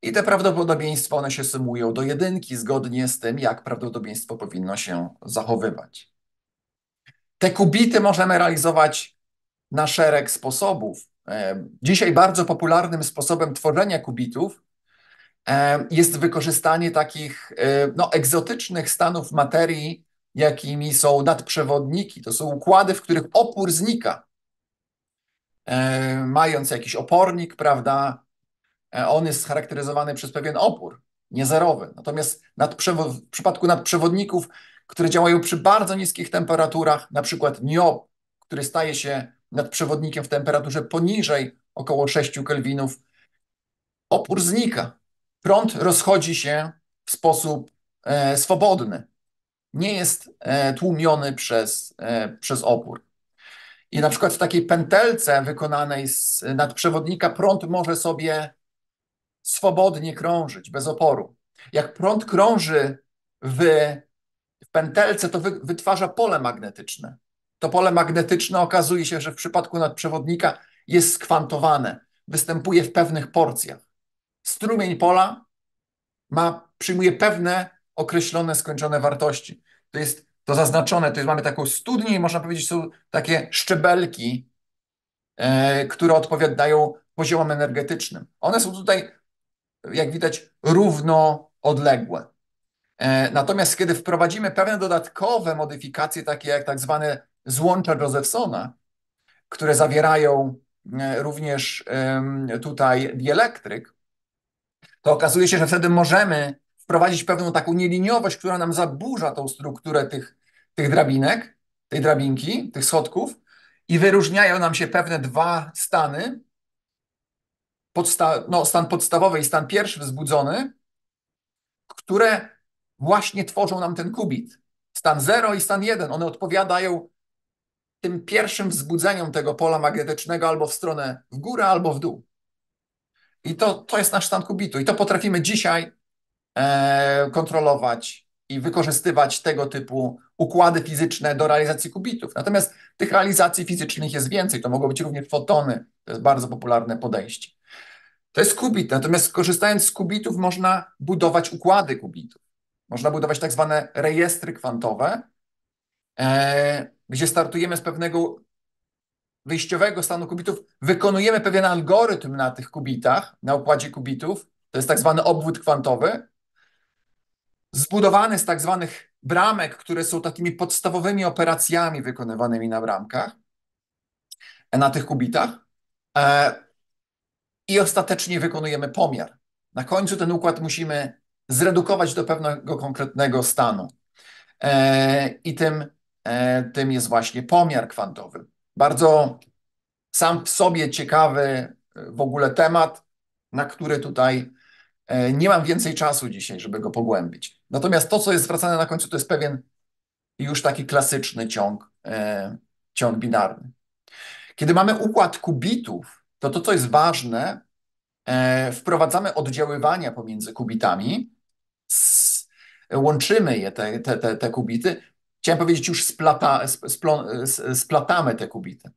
I te prawdopodobieństwa, one się sumują do jedynki, zgodnie z tym, jak prawdopodobieństwo powinno się zachowywać. Te kubity możemy realizować na szereg sposobów. E, dzisiaj bardzo popularnym sposobem tworzenia kubitów e, jest wykorzystanie takich e, no, egzotycznych stanów materii, jakimi są nadprzewodniki. To są układy, w których opór znika. Mając jakiś opornik, prawda, on jest scharakteryzowany przez pewien opór, niezerowy. Natomiast w przypadku nadprzewodników, które działają przy bardzo niskich temperaturach, na przykład niob, który staje się nadprzewodnikiem w temperaturze poniżej około 6 kelwinów, opór znika. Prąd rozchodzi się w sposób e, swobodny. Nie jest e, tłumiony przez, e, przez opór. I na przykład w takiej pętelce wykonanej z nadprzewodnika prąd może sobie swobodnie krążyć, bez oporu. Jak prąd krąży w, w pętelce, to wy, wytwarza pole magnetyczne. To pole magnetyczne okazuje się, że w przypadku nadprzewodnika jest skwantowane, występuje w pewnych porcjach. Strumień pola ma, przyjmuje pewne określone, skończone wartości. To jest to zaznaczone, to jest, mamy taką studnię i można powiedzieć, są takie szczebelki, e, które odpowiadają poziomom energetycznym. One są tutaj jak widać, równo odległe. E, natomiast kiedy wprowadzimy pewne dodatkowe modyfikacje, takie jak tak zwane złącza Josephsona, które zawierają e, również tutaj dielektryk, to okazuje się, że wtedy możemy wprowadzić pewną taką nieliniowość, która nam zaburza tą strukturę tych, tych drabinek, tej drabinki, tych schodków i wyróżniają nam się pewne dwa stany, podsta no, stan podstawowy i stan pierwszy wzbudzony, które właśnie tworzą nam ten kubit. Stan 0 i stan 1, one odpowiadają tym pierwszym wzbudzeniom tego pola magnetycznego albo w stronę w górę, albo w dół. I to, to jest nasz stan kubitu. I to potrafimy dzisiaj e, kontrolować i wykorzystywać tego typu układy fizyczne do realizacji kubitów. Natomiast tych realizacji fizycznych jest więcej. To mogą być również fotony. To jest bardzo popularne podejście. To jest kubit. Natomiast korzystając z kubitów można budować układy kubitów. Można budować tak zwane rejestry kwantowe, e, gdzie startujemy z pewnego wyjściowego stanu kubitów, wykonujemy pewien algorytm na tych kubitach, na układzie kubitów. To jest tak zwany obwód kwantowy, zbudowany z tak zwanych bramek, które są takimi podstawowymi operacjami wykonywanymi na bramkach, na tych kubitach. E, i ostatecznie wykonujemy pomiar. Na końcu ten układ musimy zredukować do pewnego konkretnego stanu. E, I tym, tym jest właśnie pomiar kwantowy. Bardzo sam w sobie ciekawy e, w ogóle temat, na który tutaj nie mam więcej czasu dzisiaj, żeby go pogłębić. Natomiast to, co jest zwracane na końcu, to jest pewien już taki klasyczny ciąg, ciąg binarny. Kiedy mamy układ kubitów, to to, co jest ważne, e, wprowadzamy oddziaływania pomiędzy kubitami, łączymy je, te, te, te kubity. Chciałem powiedzieć, już splata, splą, splatamy te kubity.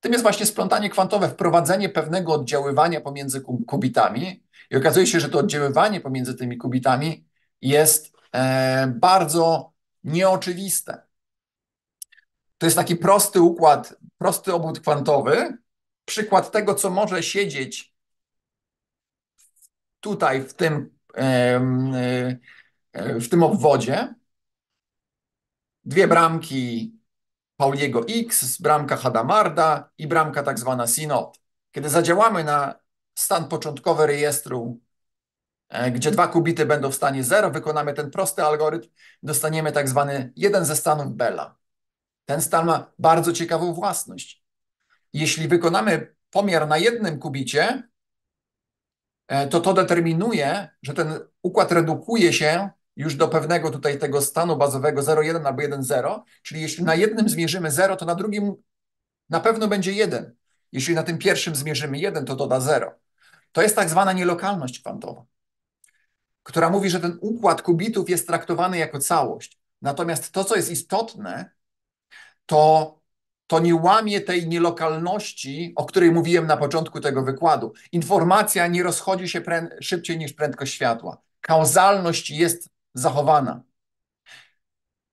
Tym jest właśnie splątanie kwantowe, wprowadzenie pewnego oddziaływania pomiędzy kubitami i okazuje się, że to oddziaływanie pomiędzy tymi kubitami jest e, bardzo nieoczywiste. To jest taki prosty układ, prosty obwód kwantowy, przykład tego, co może siedzieć tutaj w tym, e, w tym obwodzie. Dwie bramki Pauliego X, bramka Hadamarda i bramka tak zwana Sinot. Kiedy zadziałamy na stan początkowy rejestru, e, gdzie dwa kubity będą w stanie 0, wykonamy ten prosty algorytm, dostaniemy tak zwany jeden ze stanów Bella. Ten stan ma bardzo ciekawą własność jeśli wykonamy pomiar na jednym kubicie, e, to to determinuje, że ten układ redukuje się już do pewnego tutaj tego stanu bazowego 0,1 albo 1,0, czyli jeśli na jednym zmierzymy 0, to na drugim na pewno będzie 1. Jeśli na tym pierwszym zmierzymy 1, to doda 0. To jest tak zwana nielokalność kwantowa, która mówi, że ten układ kubitów jest traktowany jako całość. Natomiast to, co jest istotne, to, to nie łamie tej nielokalności, o której mówiłem na początku tego wykładu. Informacja nie rozchodzi się szybciej niż prędkość światła. Kauzalność jest zachowana.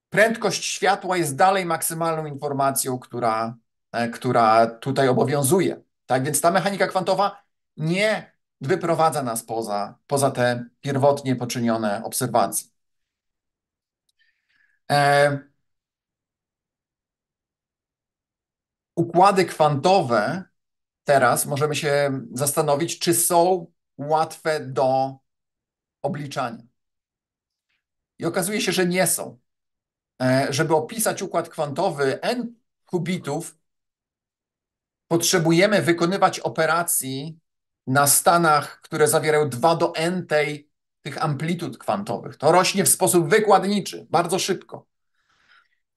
Prędkość światła jest dalej maksymalną informacją, która, e, która tutaj obowiązuje. Tak więc ta mechanika kwantowa nie wyprowadza nas poza, poza te pierwotnie poczynione obserwacje. E, układy kwantowe teraz możemy się zastanowić, czy są łatwe do obliczania. I okazuje się, że nie są. E, żeby opisać układ kwantowy n kubitów, potrzebujemy wykonywać operacji na stanach, które zawierają 2 do n tej tych amplitud kwantowych. To rośnie w sposób wykładniczy, bardzo szybko.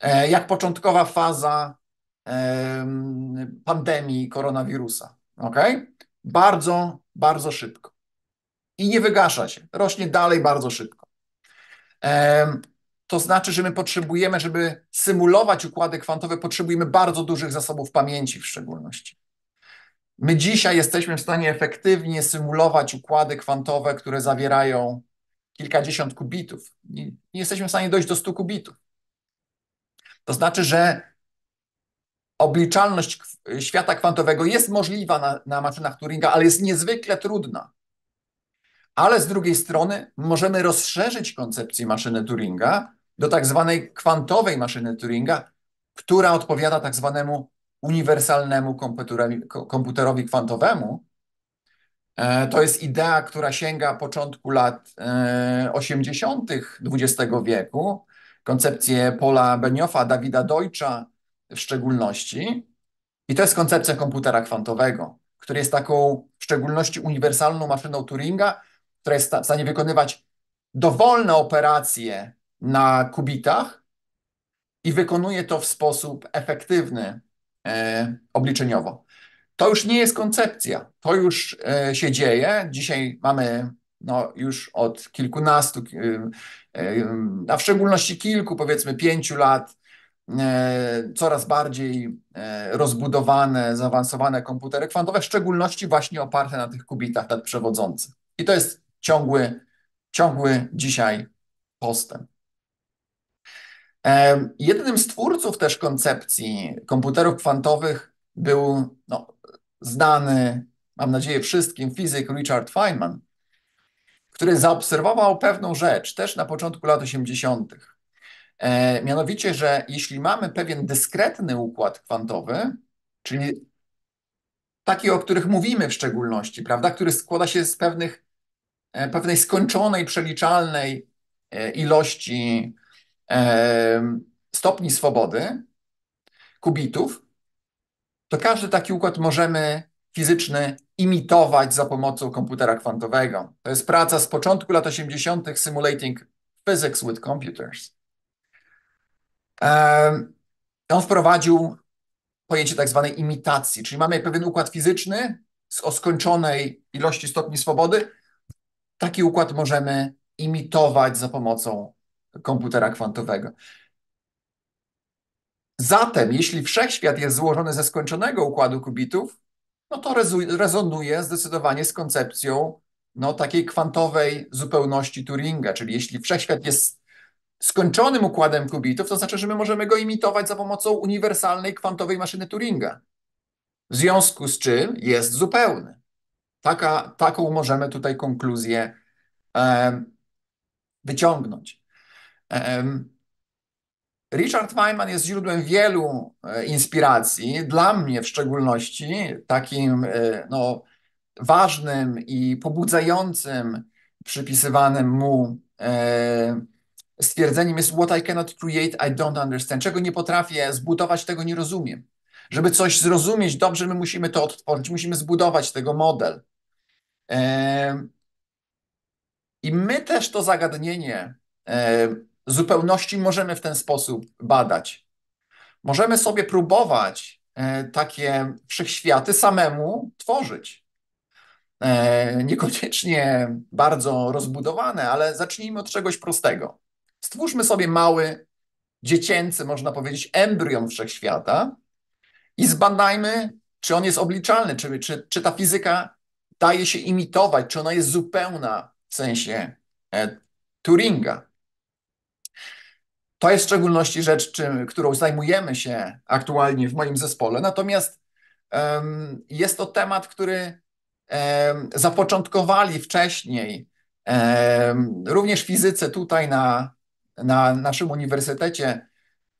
E, jak początkowa faza pandemii koronawirusa. Ok? Bardzo, bardzo szybko. I nie wygasza się. Rośnie dalej bardzo szybko. To znaczy, że my potrzebujemy, żeby symulować układy kwantowe, potrzebujemy bardzo dużych zasobów pamięci w szczególności. My dzisiaj jesteśmy w stanie efektywnie symulować układy kwantowe, które zawierają kilkadziesiąt kubitów. Nie, jesteśmy w stanie dojść do 100 kubitów. To znaczy, że obliczalność świata kwantowego jest możliwa na, na maszynach Turinga, ale jest niezwykle trudna. Ale z drugiej strony możemy rozszerzyć koncepcję maszyny Turinga do tak zwanej kwantowej maszyny Turinga, która odpowiada tak zwanemu uniwersalnemu komputerowi, komputerowi kwantowemu. E, to jest idea, która sięga początku lat 80. E, XX wieku. Koncepcje Paula Benioffa, Dawida Deutscha w szczególności. I to jest koncepcja komputera kwantowego, który jest taką w szczególności uniwersalną maszyną Turinga, która jest w stanie wykonywać dowolne operacje na kubitach i wykonuje to w sposób efektywny e, obliczeniowo. To już nie jest koncepcja, to już e, się dzieje. Dzisiaj mamy no, już od kilkunastu, e, e, a w szczególności kilku, powiedzmy pięciu lat, e, coraz bardziej e, rozbudowane, zaawansowane komputery kwantowe, w szczególności właśnie oparte na tych kubitach nadprzewodzących. I to jest ciągły, ciągły dzisiaj postęp. Jednym z twórców też koncepcji komputerów kwantowych był no, znany, mam nadzieję, wszystkim fizyk Richard Feynman, który zaobserwował pewną rzecz też na początku lat 80. E, mianowicie, że jeśli mamy pewien dyskretny układ kwantowy, czyli taki, o których mówimy w szczególności, prawda, który składa się z pewnych, e, pewnej skończonej, przeliczalnej e, ilości stopni swobody, kubitów, to każdy taki układ możemy fizyczny imitować za pomocą komputera kwantowego. To jest praca z początku lat 80. Simulating Physics with Computers. On wprowadził pojęcie tak zwanej imitacji, czyli mamy pewien układ fizyczny o skończonej ilości stopni swobody. Taki układ możemy imitować za pomocą komputera kwantowego. Zatem, jeśli wszechświat jest złożony ze skończonego układu kubitów, no to rezonuje zdecydowanie z koncepcją no, takiej kwantowej zupełności Turinga, czyli jeśli wszechświat jest skończonym układem kubitów, to znaczy, że my możemy go imitować za pomocą uniwersalnej kwantowej maszyny Turinga. W związku z czym jest zupełny. Taka, taką możemy tutaj konkluzję wyciągnąć. Richard Feynman jest źródłem wielu e, inspiracji, dla mnie w szczególności takim e, no, ważnym i pobudzającym przypisywanym mu e, stwierdzeniem jest what I cannot create, I don't understand. Czego nie potrafię zbudować, tego nie rozumiem. Żeby coś zrozumieć dobrze, my musimy to odtworzyć, musimy zbudować tego model. I my też to zagadnienie zupełności możemy w ten sposób badać. Możemy sobie próbować takie wszechświaty samemu tworzyć. Niekoniecznie bardzo rozbudowane, ale zacznijmy od czegoś prostego. Stwórzmy sobie mały, dziecięcy, można powiedzieć, embrion wszechświata i zbadajmy, czy on jest obliczalny, czy, czy, czy ta fizyka daje się imitować, czy ona jest zupełna w sensie e, Turinga. To jest w szczególności rzecz, czym, którą zajmujemy się aktualnie w moim zespole. Natomiast um, jest to temat, który um, zapoczątkowali wcześniej um, również fizycy tutaj na, na naszym uniwersytecie.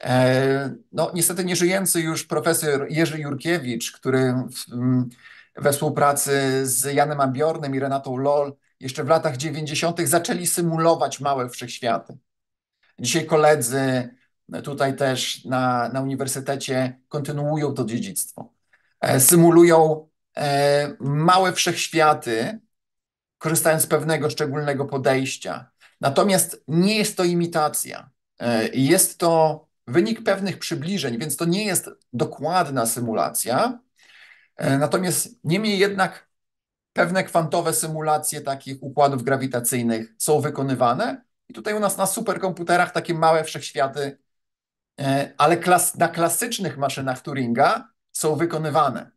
E, no, niestety nieżyjący już profesor Jerzy Jurkiewicz, który w, we współpracy z Janem Ambiornym i Renatą Lol jeszcze w latach 90. zaczęli symulować małe wszechświaty. Dzisiaj koledzy tutaj też na, na uniwersytecie kontynuują to dziedzictwo. E, symulują e, małe wszechświaty, korzystając z pewnego szczególnego podejścia. Natomiast nie jest to imitacja. E, jest to wynik pewnych przybliżeń, więc to nie jest dokładna symulacja. Natomiast niemniej jednak pewne kwantowe symulacje takich układów grawitacyjnych są wykonywane i tutaj u nas na superkomputerach takie małe wszechświaty, e, ale klas na klasycznych maszynach Turinga są wykonywane.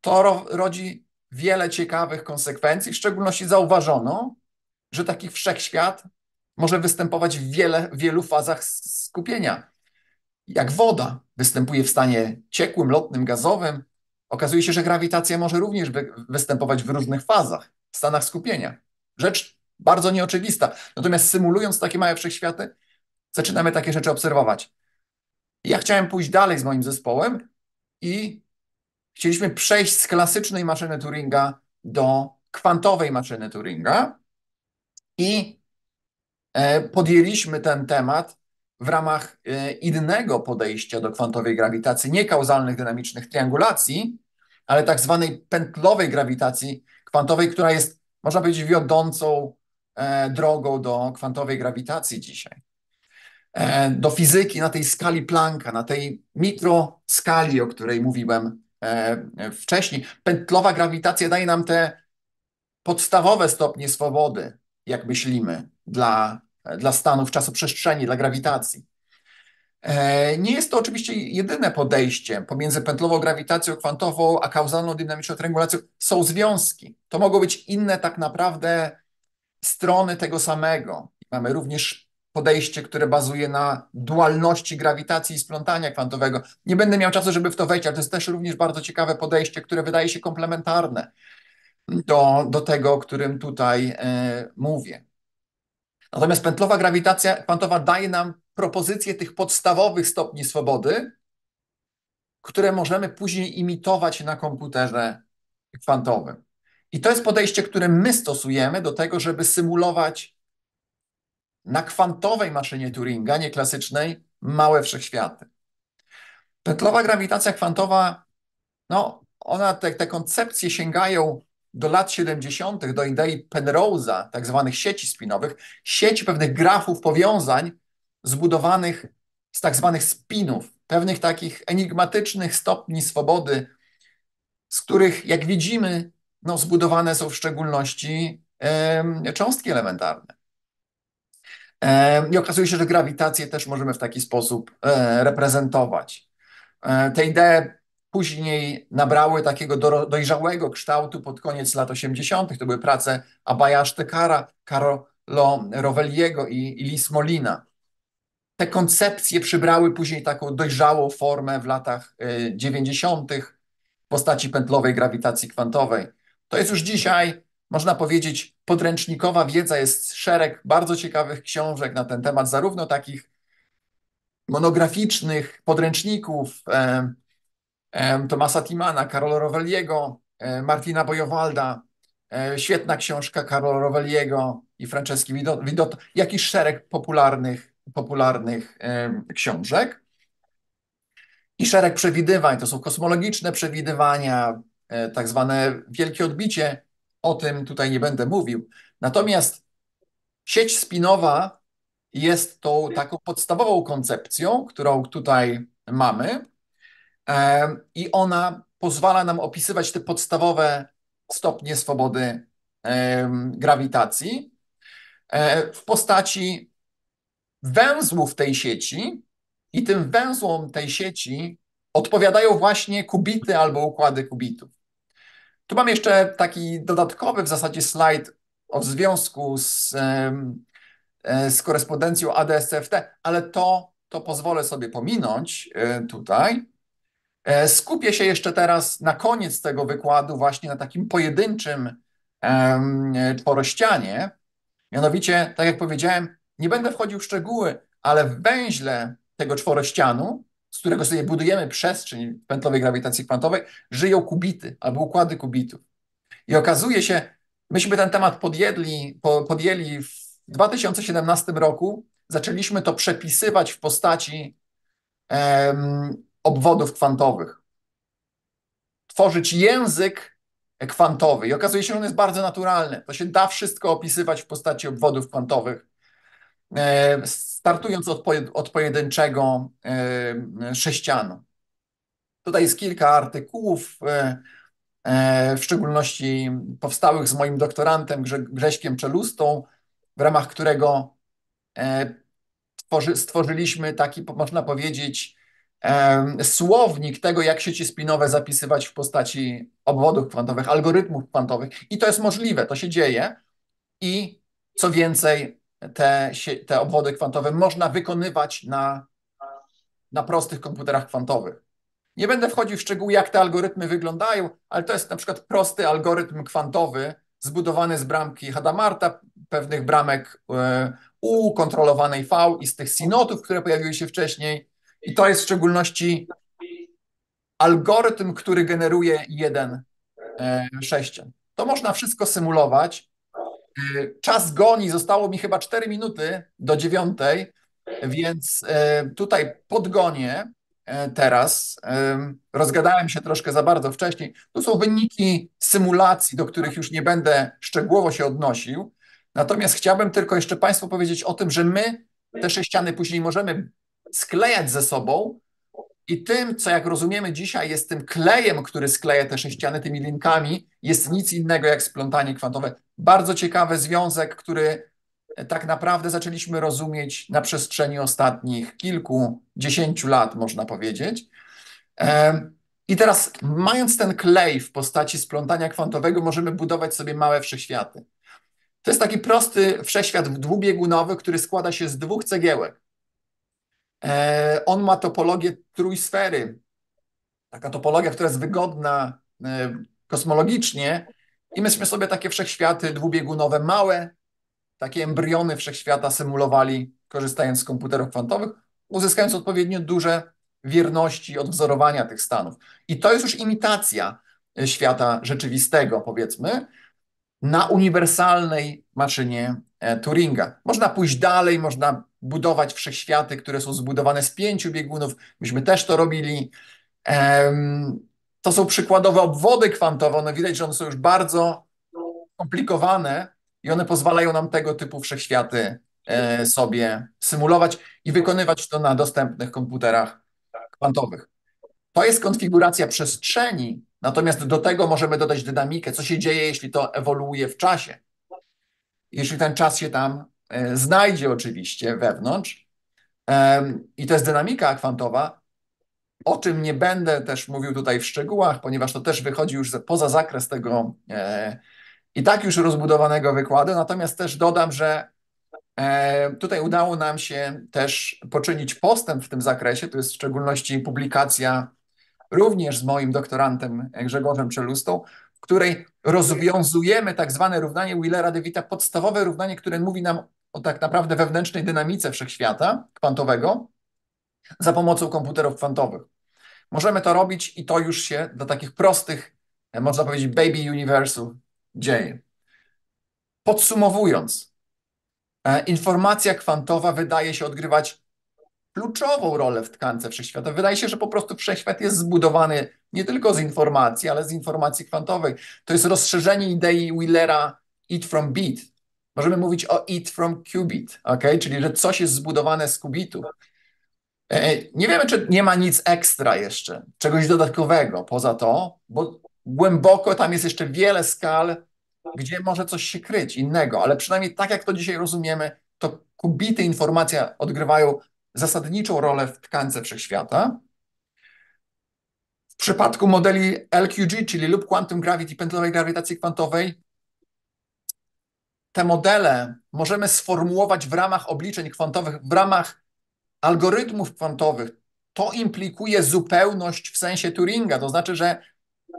To ro rodzi wiele ciekawych konsekwencji, w szczególności zauważono, że taki wszechświat może występować w wiele, wielu fazach skupienia. Jak woda występuje w stanie ciekłym, lotnym, gazowym, okazuje się, że grawitacja może również wy występować w różnych fazach, stanach skupienia. Rzecz bardzo nieoczywista. Natomiast symulując takie małe wszechświaty, zaczynamy takie rzeczy obserwować. Ja chciałem pójść dalej z moim zespołem i chcieliśmy przejść z klasycznej maszyny Turinga do kwantowej maszyny Turinga i e, podjęliśmy ten temat w ramach e, innego podejścia do kwantowej grawitacji, nie kauzalnych dynamicznych triangulacji, ale tak zwanej pętlowej grawitacji kwantowej, która jest, można powiedzieć, wiodącą E, drogą do kwantowej grawitacji dzisiaj. E, do fizyki na tej skali Plancka, na tej mikroskali, o której mówiłem wcześniej. Pętlowa grawitacja daje nam te podstawowe stopnie swobody, jak myślimy, dla, dla stanów czasoprzestrzeni, dla grawitacji. Nie jest to oczywiście jedyne podejście pomiędzy pętlową grawitacją kwantową a kauzalną dynamiczną triangulacją. Są związki. To mogą być inne tak naprawdę strony tego samego. Mamy również podejście, które bazuje na dualności grawitacji i splątania kwantowego. Nie będę miał czasu, żeby w to wejść, ale to jest też również bardzo ciekawe podejście, które wydaje się komplementarne do, do tego, o którym tutaj e, mówię. Natomiast pętlowa grawitacja kwantowa daje nam propozycję tych podstawowych stopni swobody, które możemy później imitować na komputerze kwantowym. I to jest podejście, które my stosujemy do tego, żeby symulować na kwantowej maszynie Turinga, nie klasycznej, małe wszechświaty. Petlowa grawitacja kwantowa, no, ona, te, te koncepcje sięgają do lat 70., do idei Penrose'a, tak zwanych sieci spinowych, sieci pewnych grafów powiązań zbudowanych z tak zwanych spinów, pewnych takich enigmatycznych stopni swobody, z których, jak widzimy, no, zbudowane są w szczególności cząstki elementarne. I okazuje się, że grawitację też możemy w taki sposób e, reprezentować. E, te idee później nabrały takiego dojrzałego kształtu pod koniec lat 80. To były prace Abaya Sztekara, Carlo Rovelliego i, i Lis Molina. Te koncepcje przybrały później taką dojrzałą formę w latach 90. E, w postaci pętlowej grawitacji kwantowej. To jest już dzisiaj, można powiedzieć, podręcznikowa wiedza. Jest szereg bardzo ciekawych książek na ten temat, zarówno takich monograficznych podręczników e, Tomasa Timana, Karola Rovelliego, e, Martina Bojowalda, świetna książka Karola Rovelliego i Franceski Widot, jak i szereg popularnych, popularnych książek. I szereg przewidywań, to są kosmologiczne przewidywania, E, tak zwane wielkie odbicie, o tym tutaj nie będę mówił. Natomiast sieć spinowa jest tą taką podstawową koncepcją, którą tutaj mamy. I ona pozwala nam opisywać te podstawowe stopnie swobody grawitacji e, w postaci węzłów tej sieci i tym węzłom tej sieci odpowiadają właśnie kubity albo układy kubitów. Tu mam jeszcze taki dodatkowy w zasadzie slajd o związku z, e, z korespondencją ADS-CFT, ale to, to pozwolę sobie pominąć e, tutaj. E, skupię się jeszcze teraz na koniec tego wykładu właśnie na takim pojedynczym czworościanie. Mianowicie, tak jak powiedziałem, nie będę wchodził w szczegóły, ale w węźle tego czworościanu, z którego sobie budujemy przestrzeń pętlowej grawitacji kwantowej, żyją kubity albo układy kubitów. I okazuje się, myśmy ten temat podjęli, podjęli w 2017 roku, zaczęliśmy to przepisywać w postaci obwodów kwantowych. Tworzyć język kwantowy. I okazuje się, że on jest bardzo naturalny. To się da wszystko opisywać w postaci obwodów kwantowych. E, startując od, pojedynczego e, sześcianu. Tutaj jest kilka artykułów, e, w szczególności powstałych z moim doktorantem Grześkiem Czelustą, w ramach którego stworzyliśmy taki, można powiedzieć, słownik tego, jak sieci spinowe zapisywać w postaci obwodów kwantowych, algorytmów kwantowych. I to jest możliwe, to się dzieje. I co więcej, te, te obwody kwantowe można wykonywać na, na prostych komputerach kwantowych. Nie będę wchodził w szczegóły, jak te algorytmy wyglądają, ale to jest na przykład prosty algorytm kwantowy zbudowany z bramki Hadamarta, pewnych bramek e, U, kontrolowanej V i z tych sinotów, które pojawiły się wcześniej. I to jest w szczególności algorytm, który generuje jeden e, sześcian. To można wszystko symulować. E, czas goni, zostało mi chyba 4 minuty do dziewiątej, więc e, tutaj podgonię teraz. Rozgadałem się troszkę za bardzo wcześniej. Tu są wyniki symulacji, do których już nie będę szczegółowo się odnosił. Natomiast chciałbym tylko jeszcze Państwu powiedzieć o tym, że my te sześciany później możemy sklejać ze sobą i tym, co jak rozumiemy dzisiaj jest tym klejem, który skleja te sześciany tymi linkami, jest nic innego jak splątanie kwantowe. Bardzo ciekawy związek, który tak naprawdę zaczęliśmy rozumieć na przestrzeni ostatnich kilku, dziesięciu lat, można powiedzieć. I teraz, mając ten klej w postaci splątania kwantowego, możemy budować sobie małe wszechświaty. To jest taki prosty wszechświat dwubiegunowy, który składa się z dwóch cegiełek. E, on ma topologię trójsfery. Taka topologia, która jest wygodna e, kosmologicznie. I myśmy sobie takie wszechświaty dwubiegunowe, małe, takie embriony wszechświata symulowali, korzystając z komputerów kwantowych, uzyskując odpowiednio duże wierności odwzorowania tych stanów. I to jest już imitacja e, świata rzeczywistego, powiedzmy, na uniwersalnej maszynie Turinga. Można pójść dalej, można budować wszechświaty, które są zbudowane z pięciu biegunów. Myśmy też to robili. To są przykładowe obwody kwantowe. One widać, że one są już bardzo skomplikowane i one pozwalają nam tego typu wszechświaty e, sobie symulować i wykonywać to na dostępnych komputerach kwantowych. To jest konfiguracja przestrzeni, natomiast do tego możemy dodać dynamikę, co się dzieje, jeśli to ewoluuje w czasie. Jeśli ten czas się tam E, znajdzie oczywiście wewnątrz. I to jest dynamika kwantowa, o czym nie będę też mówił tutaj w szczegółach, ponieważ to też wychodzi już poza zakres tego e, i tak już rozbudowanego wykładu. Natomiast też dodam, że e, tutaj udało nam się też poczynić postęp w tym zakresie. To jest w szczególności publikacja również z moim doktorantem Grzegorzem Czelustą, której rozwiązujemy tak zwane równanie Willera-DeWitta, podstawowe równanie, które mówi nam o tak naprawdę wewnętrznej dynamice wszechświata kwantowego za pomocą komputerów kwantowych. Możemy to robić i to już się do takich prostych, e, można powiedzieć, baby uniwersów dzieje. Podsumowując, e, informacja kwantowa wydaje się odgrywać kluczową rolę w tkance wszechświata. Wydaje się, że po prostu wszechświat jest zbudowany nie tylko z informacji, ale z informacji kwantowej. To jest rozszerzenie idei Willera eat from beat, Możemy mówić o it from qubit, ok? czyli że coś jest zbudowane z kubitu. Nie wiemy, czy nie ma nic ekstra jeszcze, czegoś dodatkowego poza to, bo głęboko tam jest jeszcze wiele skal, gdzie może coś się kryć innego, ale przynajmniej tak jak to dzisiaj rozumiemy, to kubity informacja odgrywają zasadniczą rolę w tkance wszechświata. W przypadku modeli LQG, czyli Loop Quantum Gravity, pętlowej grawitacji kwantowej, te modele możemy sformułować w ramach obliczeń kwantowych, w ramach algorytmów kwantowych. To implikuje zupełność w sensie Turinga, to znaczy, że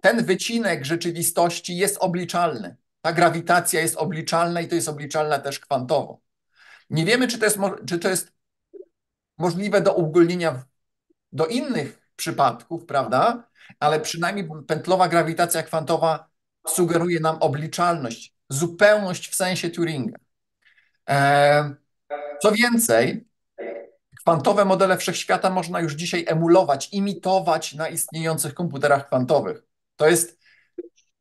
ten wycinek rzeczywistości jest obliczalny. Ta grawitacja jest obliczalna i to jest obliczalna też kwantowo. Nie wiemy, czy to jest, czy to jest możliwe do uogólnienia do innych przypadków, prawda? Ale przynajmniej pętlowa grawitacja kwantowa sugeruje nam obliczalność, zupełność w sensie Turinga. E, co więcej, kwantowe modele wszechświata można już dzisiaj emulować, imitować na istniejących komputerach kwantowych. To jest,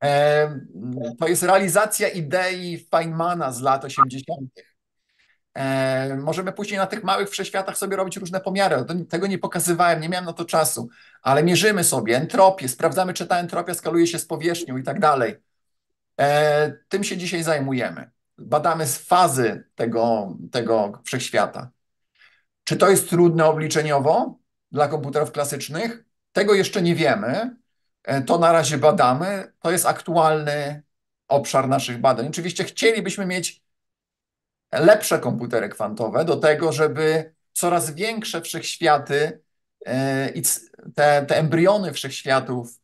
e, to jest realizacja idei Feynmana z lat 80. E, możemy później na tych małych wszechświatach sobie robić różne pomiary. Tego nie pokazywałem, nie miałem na to czasu, ale mierzymy sobie entropię, sprawdzamy, czy ta entropia skaluje się z powierzchnią i tak dalej. E, tym się dzisiaj zajmujemy. Badamy fazy tego, tego wszechświata. Czy to jest trudne obliczeniowo dla komputerów klasycznych? Tego jeszcze nie wiemy. E, to na razie badamy. To jest aktualny obszar naszych badań. Oczywiście chcielibyśmy mieć lepsze komputery kwantowe do tego, żeby coraz większe wszechświaty e, i te, te embriony wszechświatów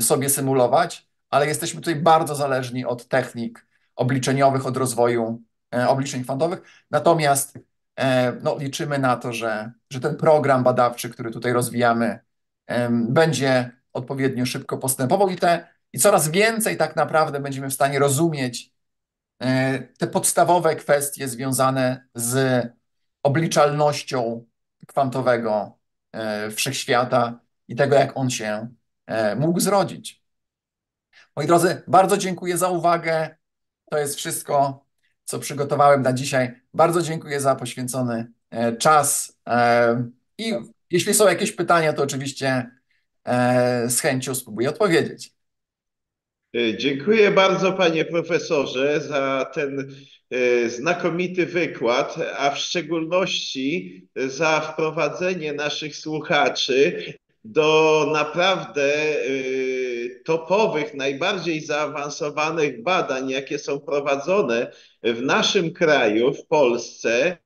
sobie symulować, ale jesteśmy tutaj bardzo zależni od technik obliczeniowych, od rozwoju e, obliczeń kwantowych. Natomiast e, no, liczymy na to, że, że ten program badawczy, który tutaj rozwijamy, będzie odpowiednio szybko postępował i, te, i coraz więcej tak naprawdę będziemy w stanie rozumieć te podstawowe kwestie związane z obliczalnością kwantowego e, wszechświata i tego, jak on się e, mógł zrodzić. Moi drodzy, bardzo dziękuję za uwagę. To jest wszystko, co przygotowałem na dzisiaj. Bardzo dziękuję za poświęcony czas. I jeśli są jakieś pytania, to oczywiście z chęcią spróbuję odpowiedzieć. E, dziękuję bardzo, panie profesorze, za ten e, znakomity wykład, a w szczególności za wprowadzenie naszych słuchaczy do naprawdę e, topowych, najbardziej zaawansowanych badań, jakie są prowadzone w naszym kraju, w Polsce,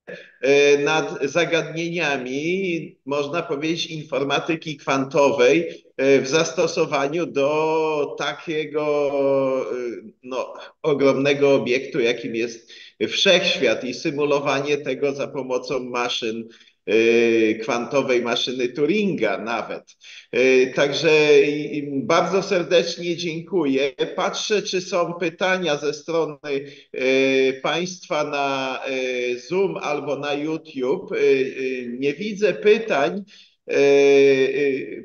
nad zagadnieniami, można powiedzieć, informatyki kwantowej w zastosowaniu do takiego no, ogromnego obiektu, jakim jest wszechświat i symulowanie tego za pomocą maszyn kwantowej maszyny Turinga nawet. Y, także bardzo serdecznie dziękuję. Patrzę, czy są pytania ze strony y, Państwa na Zoom albo na YouTube. Nie widzę pytań.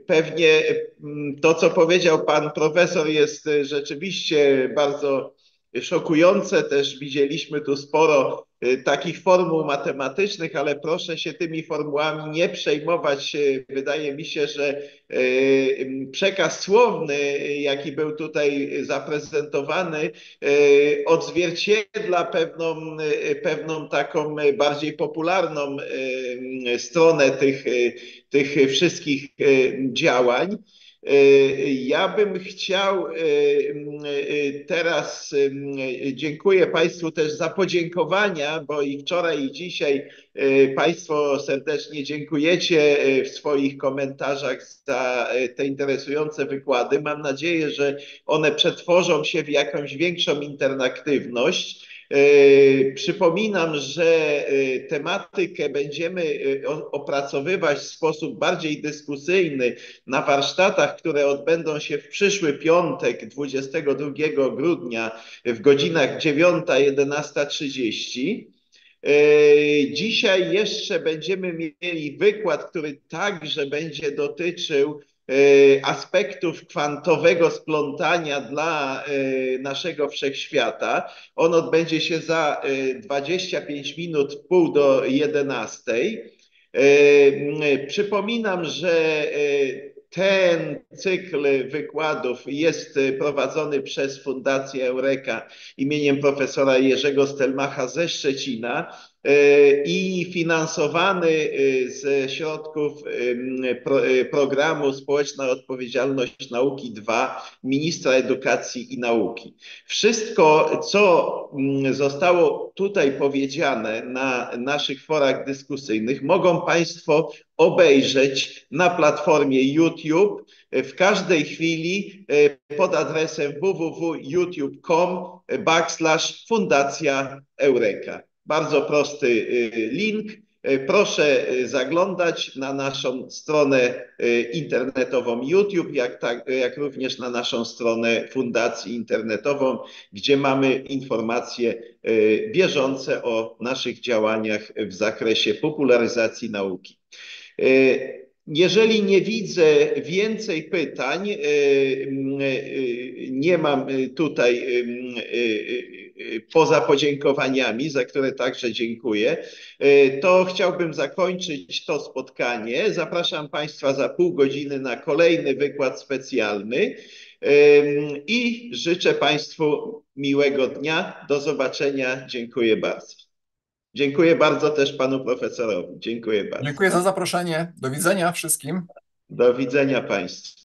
Pewnie mm, to, co powiedział pan profesor, jest rzeczywiście bardzo szokujące. Też widzieliśmy tu sporo Y, takich formuł matematycznych, ale proszę się tymi formułami nie przejmować. Wydaje mi się, że y, przekaz słowny, jaki był tutaj zaprezentowany, y, odzwierciedla pewną, pewną taką bardziej popularną stronę tych, tych wszystkich działań. Ja bym chciał e, e, teraz, dziękuję Państwu też za podziękowania, bo i wczoraj i dzisiaj e, Państwo serdecznie dziękujecie w swoich komentarzach za te interesujące wykłady. Mam nadzieję, że one przetworzą się w jakąś większą interaktywność. E, przypominam, że e, tematykę będziemy e, opracowywać w sposób bardziej dyskusyjny na warsztatach, które odbędą się w przyszły piątek, 22 grudnia w godzinach 9-11.30. Dzisiaj jeszcze będziemy mieli wykład, który także będzie dotyczył aspektów kwantowego splątania dla e, naszego wszechświata. On odbędzie się za 25 e, minut, pół do 11. Przypominam, że ten cykl wykładów jest prowadzony przez Fundację Eureka imieniem profesora Jerzego Stelmacha ze Szczecina i finansowany ze środków programu Społeczna Odpowiedzialność Nauki 2 ministra edukacji i nauki. Wszystko, co zostało tutaj powiedziane na naszych forach dyskusyjnych, mogą Państwo obejrzeć na platformie YouTube w każdej chwili pod adresem www.youtube.com backslash Fundacja Eureka. Bardzo prosty link. Proszę zaglądać na naszą stronę internetową YouTube, jak, tak, jak również na naszą stronę Fundacji Internetową, gdzie mamy informacje bieżące o naszych działaniach w zakresie popularyzacji nauki. Jeżeli nie widzę więcej pytań, nie mam tutaj poza podziękowaniami, za które także dziękuję, to chciałbym zakończyć to spotkanie. Zapraszam Państwa za pół godziny na kolejny wykład specjalny i życzę Państwu miłego dnia. Do zobaczenia. Dziękuję bardzo. Dziękuję bardzo też panu profesorowi. Dziękuję bardzo. Dziękuję za zaproszenie. Do widzenia wszystkim. Do widzenia państwu.